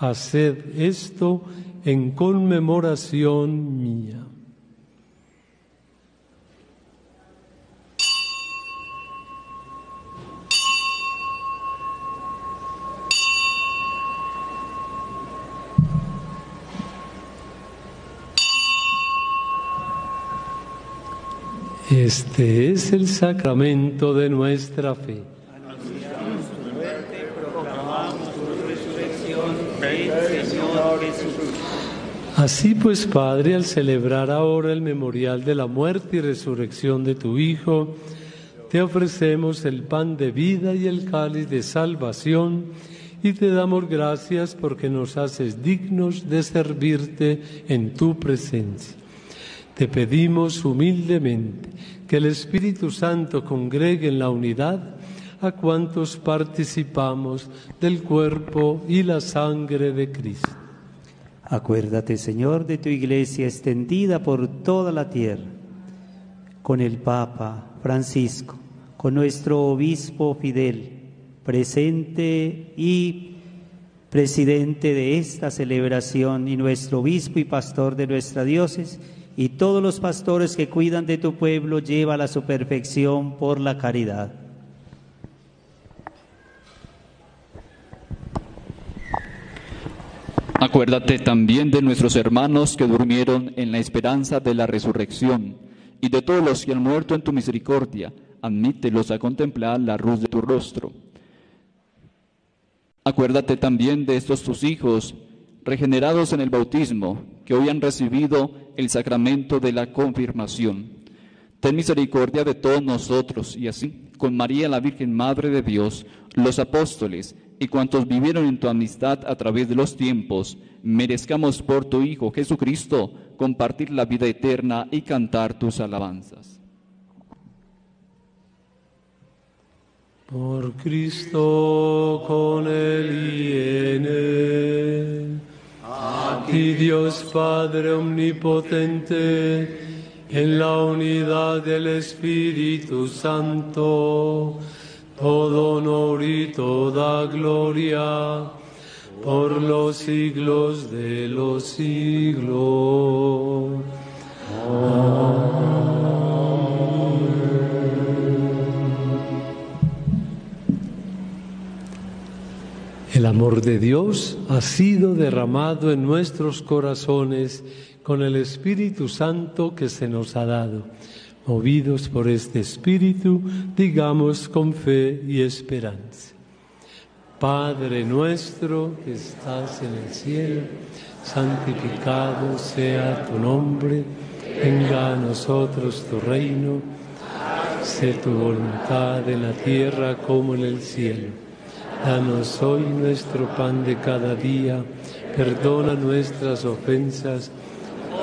haced esto en conmemoración mía. Este es el sacramento de nuestra fe. Así pues, Padre, al celebrar ahora el memorial de la muerte y resurrección de tu Hijo, te ofrecemos el pan de vida y el cáliz de salvación y te damos gracias porque nos haces dignos de servirte en tu presencia. Te pedimos humildemente que el Espíritu Santo congregue en la unidad a cuantos participamos del cuerpo y la sangre de Cristo. Acuérdate, Señor, de tu iglesia extendida por toda la tierra, con el Papa Francisco, con nuestro obispo Fidel, presente y presidente de esta celebración, y nuestro obispo y pastor de nuestra diócesis, y todos los pastores que cuidan de tu pueblo, lleva a su perfección por la caridad. Acuérdate también de nuestros hermanos que durmieron en la esperanza de la resurrección y de todos los que han muerto en tu misericordia. Admítelos a contemplar la luz de tu rostro. Acuérdate también de estos tus hijos, regenerados en el bautismo, que hoy han recibido el sacramento de la confirmación. Ten misericordia de todos nosotros y así, con María la Virgen Madre de Dios, los apóstoles, y cuantos vivieron en tu amistad a través de los tiempos, merezcamos por tu Hijo Jesucristo compartir la vida eterna y cantar tus alabanzas. Por Cristo con él y. A ti Dios Padre Omnipotente, en la unidad del Espíritu Santo, todo honor y toda gloria por los siglos de los siglos. El amor de Dios ha sido derramado en nuestros corazones con el Espíritu Santo que se nos ha dado. Movidos por este Espíritu, digamos con fe y esperanza. Padre nuestro que estás en el cielo, santificado sea tu nombre, venga a nosotros tu reino, sé tu voluntad en la tierra como en el cielo. Danos hoy nuestro pan de cada día, perdona nuestras ofensas,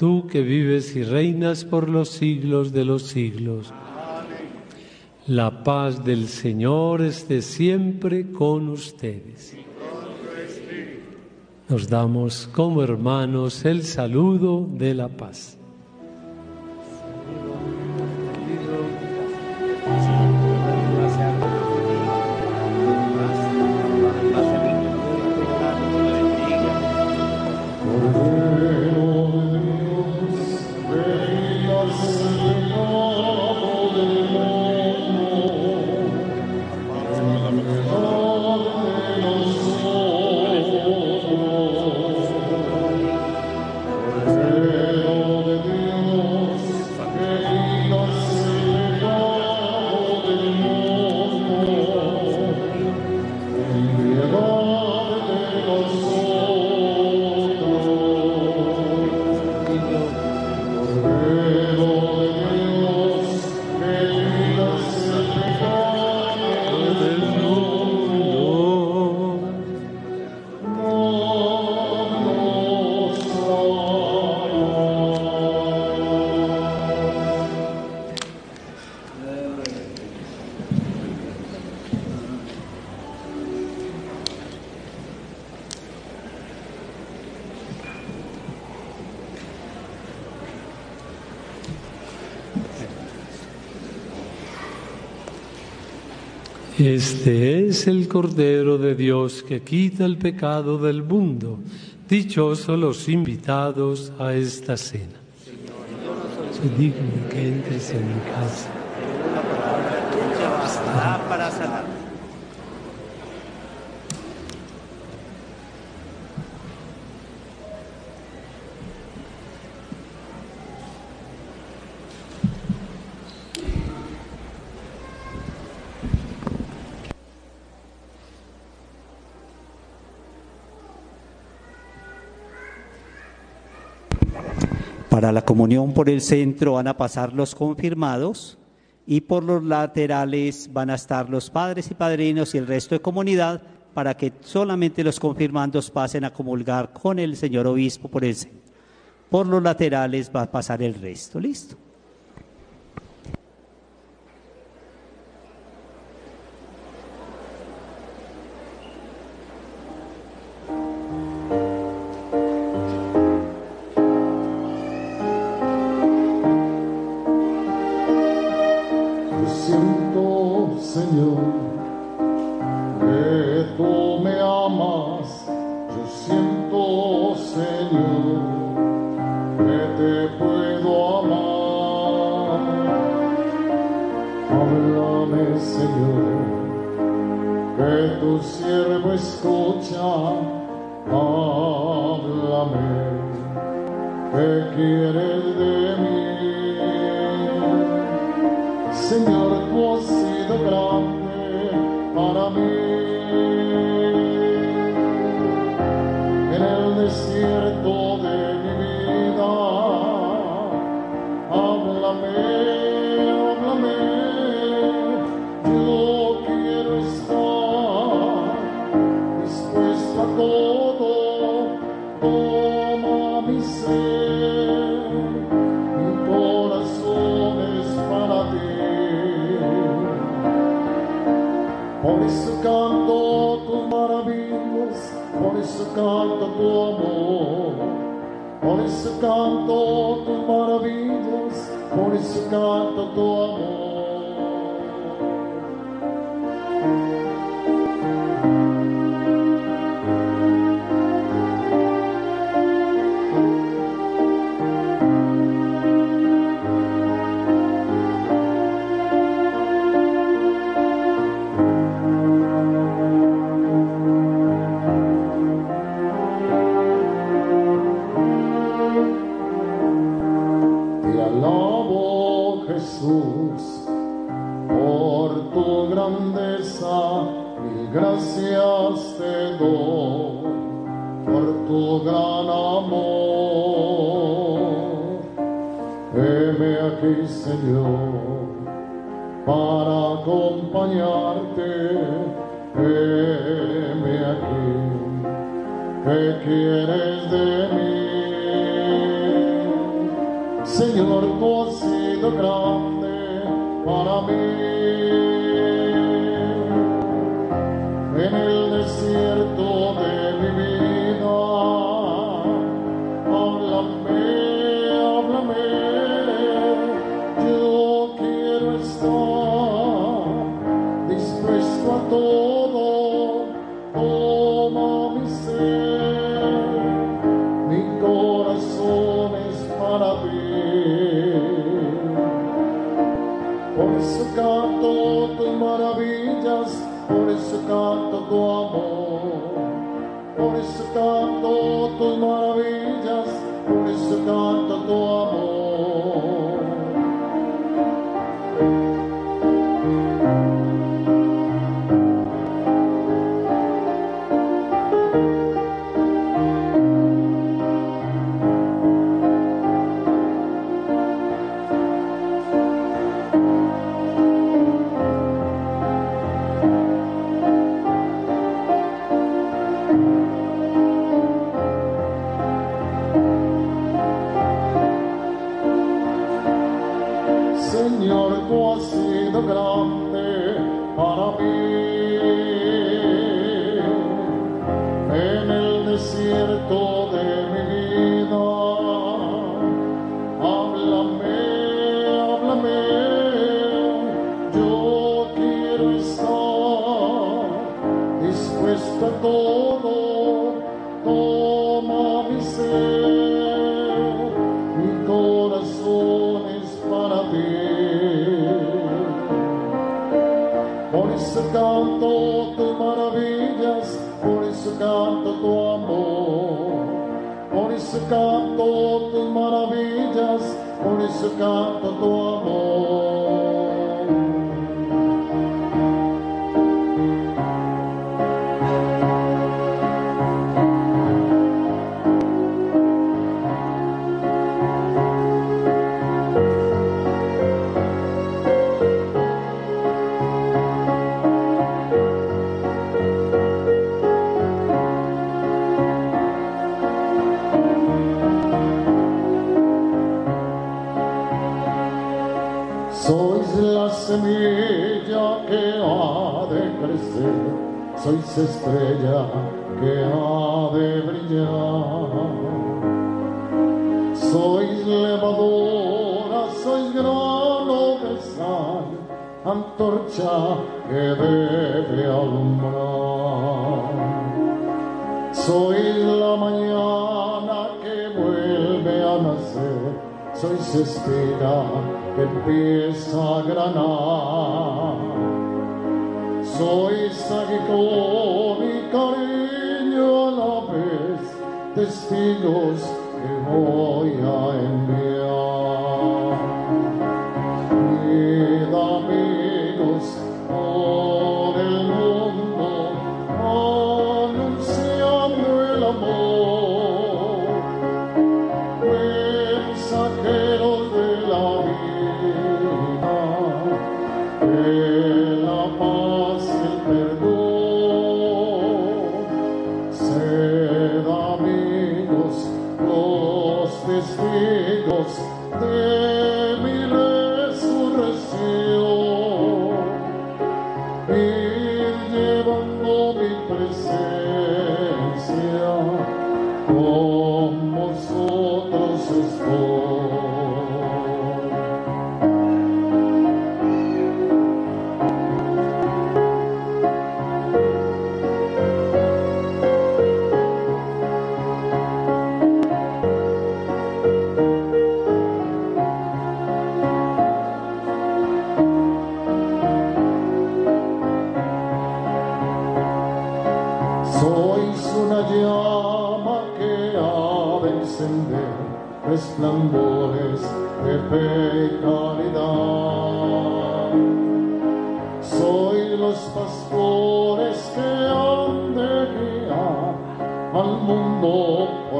tú que vives y reinas por los siglos de los siglos. La paz del Señor esté siempre con ustedes. Nos damos como hermanos el saludo de la paz. Es el Cordero de Dios que quita el pecado del mundo. Dichosos los invitados a esta cena. Soy digno que entres en mi casa. La comunión por el centro van a pasar los confirmados y por los laterales van a estar los padres y padrinos y el resto de comunidad para que solamente los confirmandos pasen a comulgar con el señor obispo por el centro. Por los laterales va a pasar el resto, listo.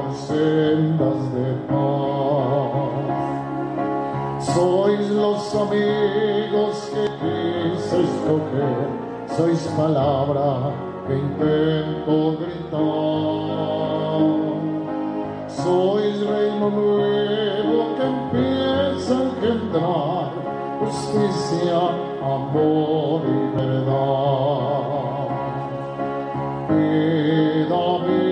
por sendas de paz. Sois los amigos que quiseis coger, sois palabra que intento gritar. Sois reino nuevo que empieza a engendrar justicia, amor y verdad. Vida.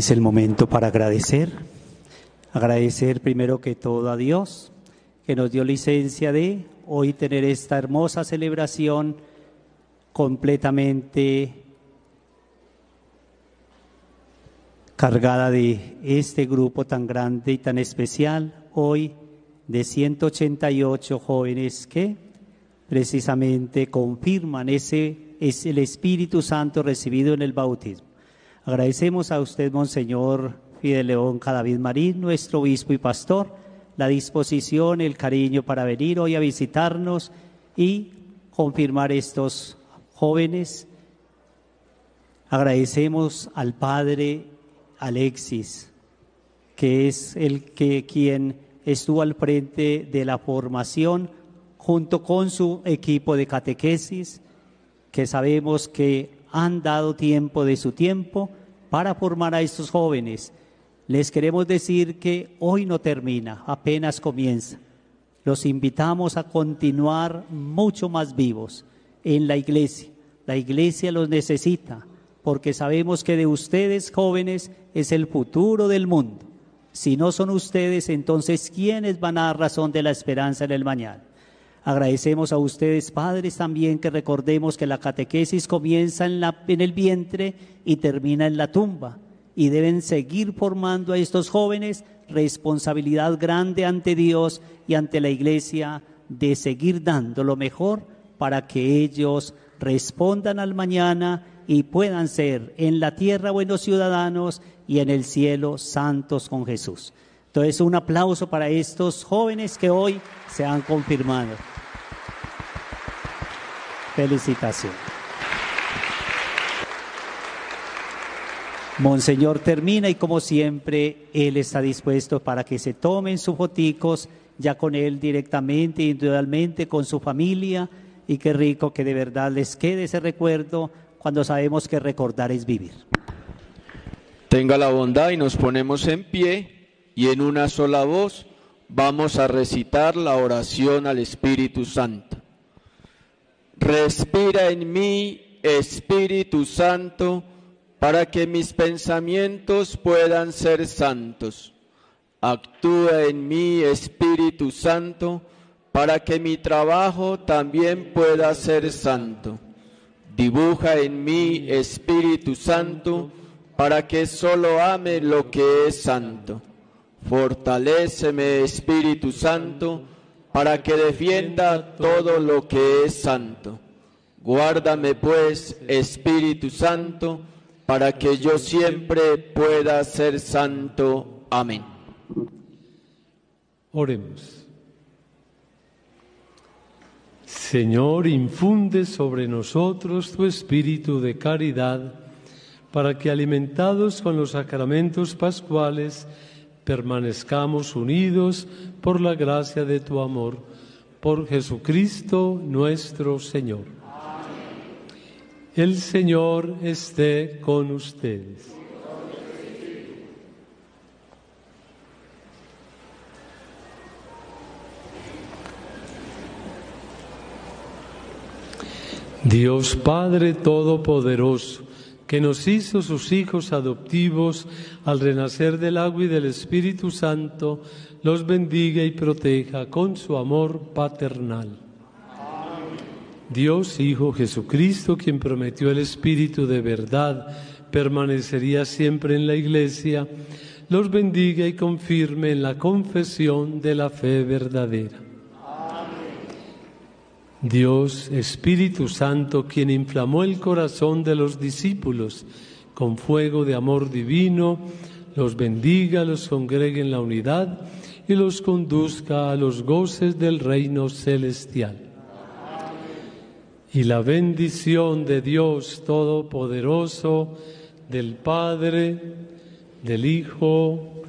Es el momento para agradecer. Agradecer primero que todo a Dios, que nos dio licencia de hoy tener esta hermosa celebración completamente cargada de este grupo tan grande y tan especial, hoy de 188 jóvenes que precisamente confirman ese es el Espíritu Santo recibido en el bautismo. Agradecemos a usted, Monseñor Fidel Cadavid Marín, nuestro obispo y pastor, la disposición, el cariño para venir hoy a visitarnos y confirmar estos jóvenes. Agradecemos al Padre Alexis, que es el que quien estuvo al frente de la formación junto con su equipo de catequesis, que sabemos que han dado tiempo de su tiempo para formar a estos jóvenes. Les queremos decir que hoy no termina, apenas comienza. Los invitamos a continuar mucho más vivos en la iglesia. La iglesia los necesita porque sabemos que de ustedes jóvenes es el futuro del mundo. Si no son ustedes, entonces ¿quiénes van a dar razón de la esperanza en el mañana? Agradecemos a ustedes, padres, también que recordemos que la catequesis comienza en, la, en el vientre y termina en la tumba. Y deben seguir formando a estos jóvenes responsabilidad grande ante Dios y ante la iglesia de seguir dando lo mejor para que ellos respondan al mañana y puedan ser en la tierra buenos ciudadanos y en el cielo santos con Jesús. Entonces, un aplauso para estos jóvenes que hoy se han confirmado. Felicitación. Monseñor termina y como siempre, Él está dispuesto para que se tomen sus foticos ya con Él directamente, individualmente, con su familia y qué rico que de verdad les quede ese recuerdo cuando sabemos que recordar es vivir. Tenga la bondad y nos ponemos en pie y en una sola voz vamos a recitar la oración al Espíritu Santo. Respira en mí, Espíritu Santo, para que mis pensamientos puedan ser santos. Actúa en mí, Espíritu Santo, para que mi trabajo también pueda ser santo. Dibuja en mí, Espíritu Santo, para que solo ame lo que es santo. Fortaléceme, Espíritu Santo, para que defienda todo lo que es santo. Guárdame pues, Espíritu Santo, para que yo siempre pueda ser santo. Amén. Oremos. Señor, infunde sobre nosotros tu espíritu de caridad, para que alimentados con los sacramentos pascuales, permanezcamos unidos por la gracia de tu amor, por Jesucristo nuestro Señor. El Señor esté con ustedes. Dios Padre Todopoderoso, que nos hizo sus hijos adoptivos al renacer del agua y del Espíritu Santo, los bendiga y proteja con su amor paternal. Dios Hijo Jesucristo, quien prometió el Espíritu de verdad, permanecería siempre en la Iglesia, los bendiga y confirme en la confesión de la fe verdadera. Dios, Espíritu Santo, quien inflamó el corazón de los discípulos con fuego de amor divino, los bendiga, los congregue en la unidad y los conduzca a los goces del reino celestial. Y la bendición de Dios Todopoderoso, del Padre, del Hijo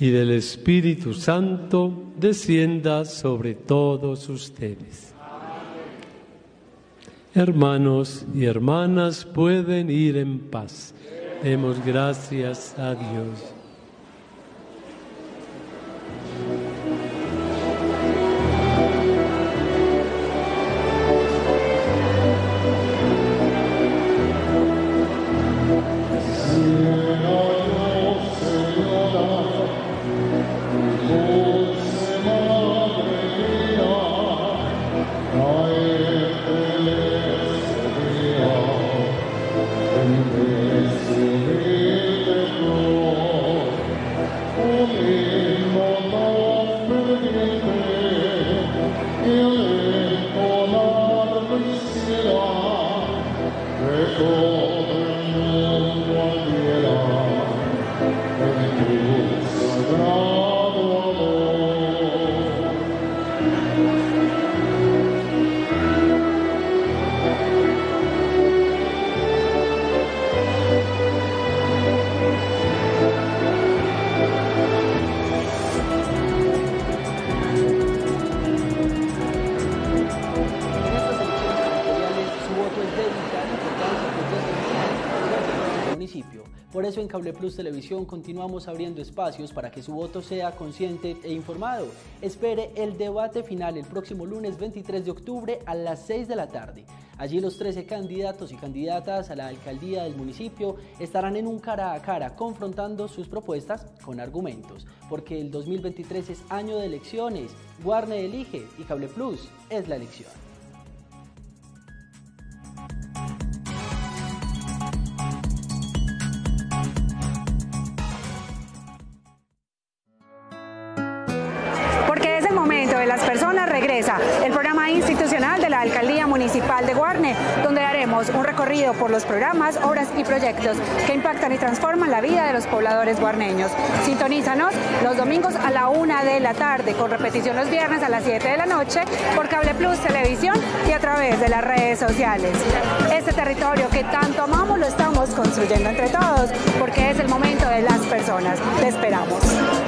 y del Espíritu Santo, descienda sobre todos ustedes. Hermanos y hermanas pueden ir en paz. Demos gracias a Dios. Cable Plus Televisión continuamos abriendo espacios para que su voto sea consciente e informado. Espere el debate final el próximo lunes 23 de octubre a las 6 de la tarde. Allí los 13 candidatos y candidatas a la alcaldía del municipio estarán en un cara a cara confrontando sus propuestas con argumentos, porque el 2023 es año de elecciones, Guarne elige y Cable Plus es la elección. De Guarne, donde haremos un recorrido por los programas, obras y proyectos que impactan y transforman la vida de los pobladores guarneños. Sintonízanos los domingos a la una de la tarde, con repetición los viernes a las 7 de la noche por Cable Plus Televisión y a través de las redes sociales. Este territorio que tanto amamos lo estamos construyendo entre todos, porque es el momento de las personas. Te esperamos.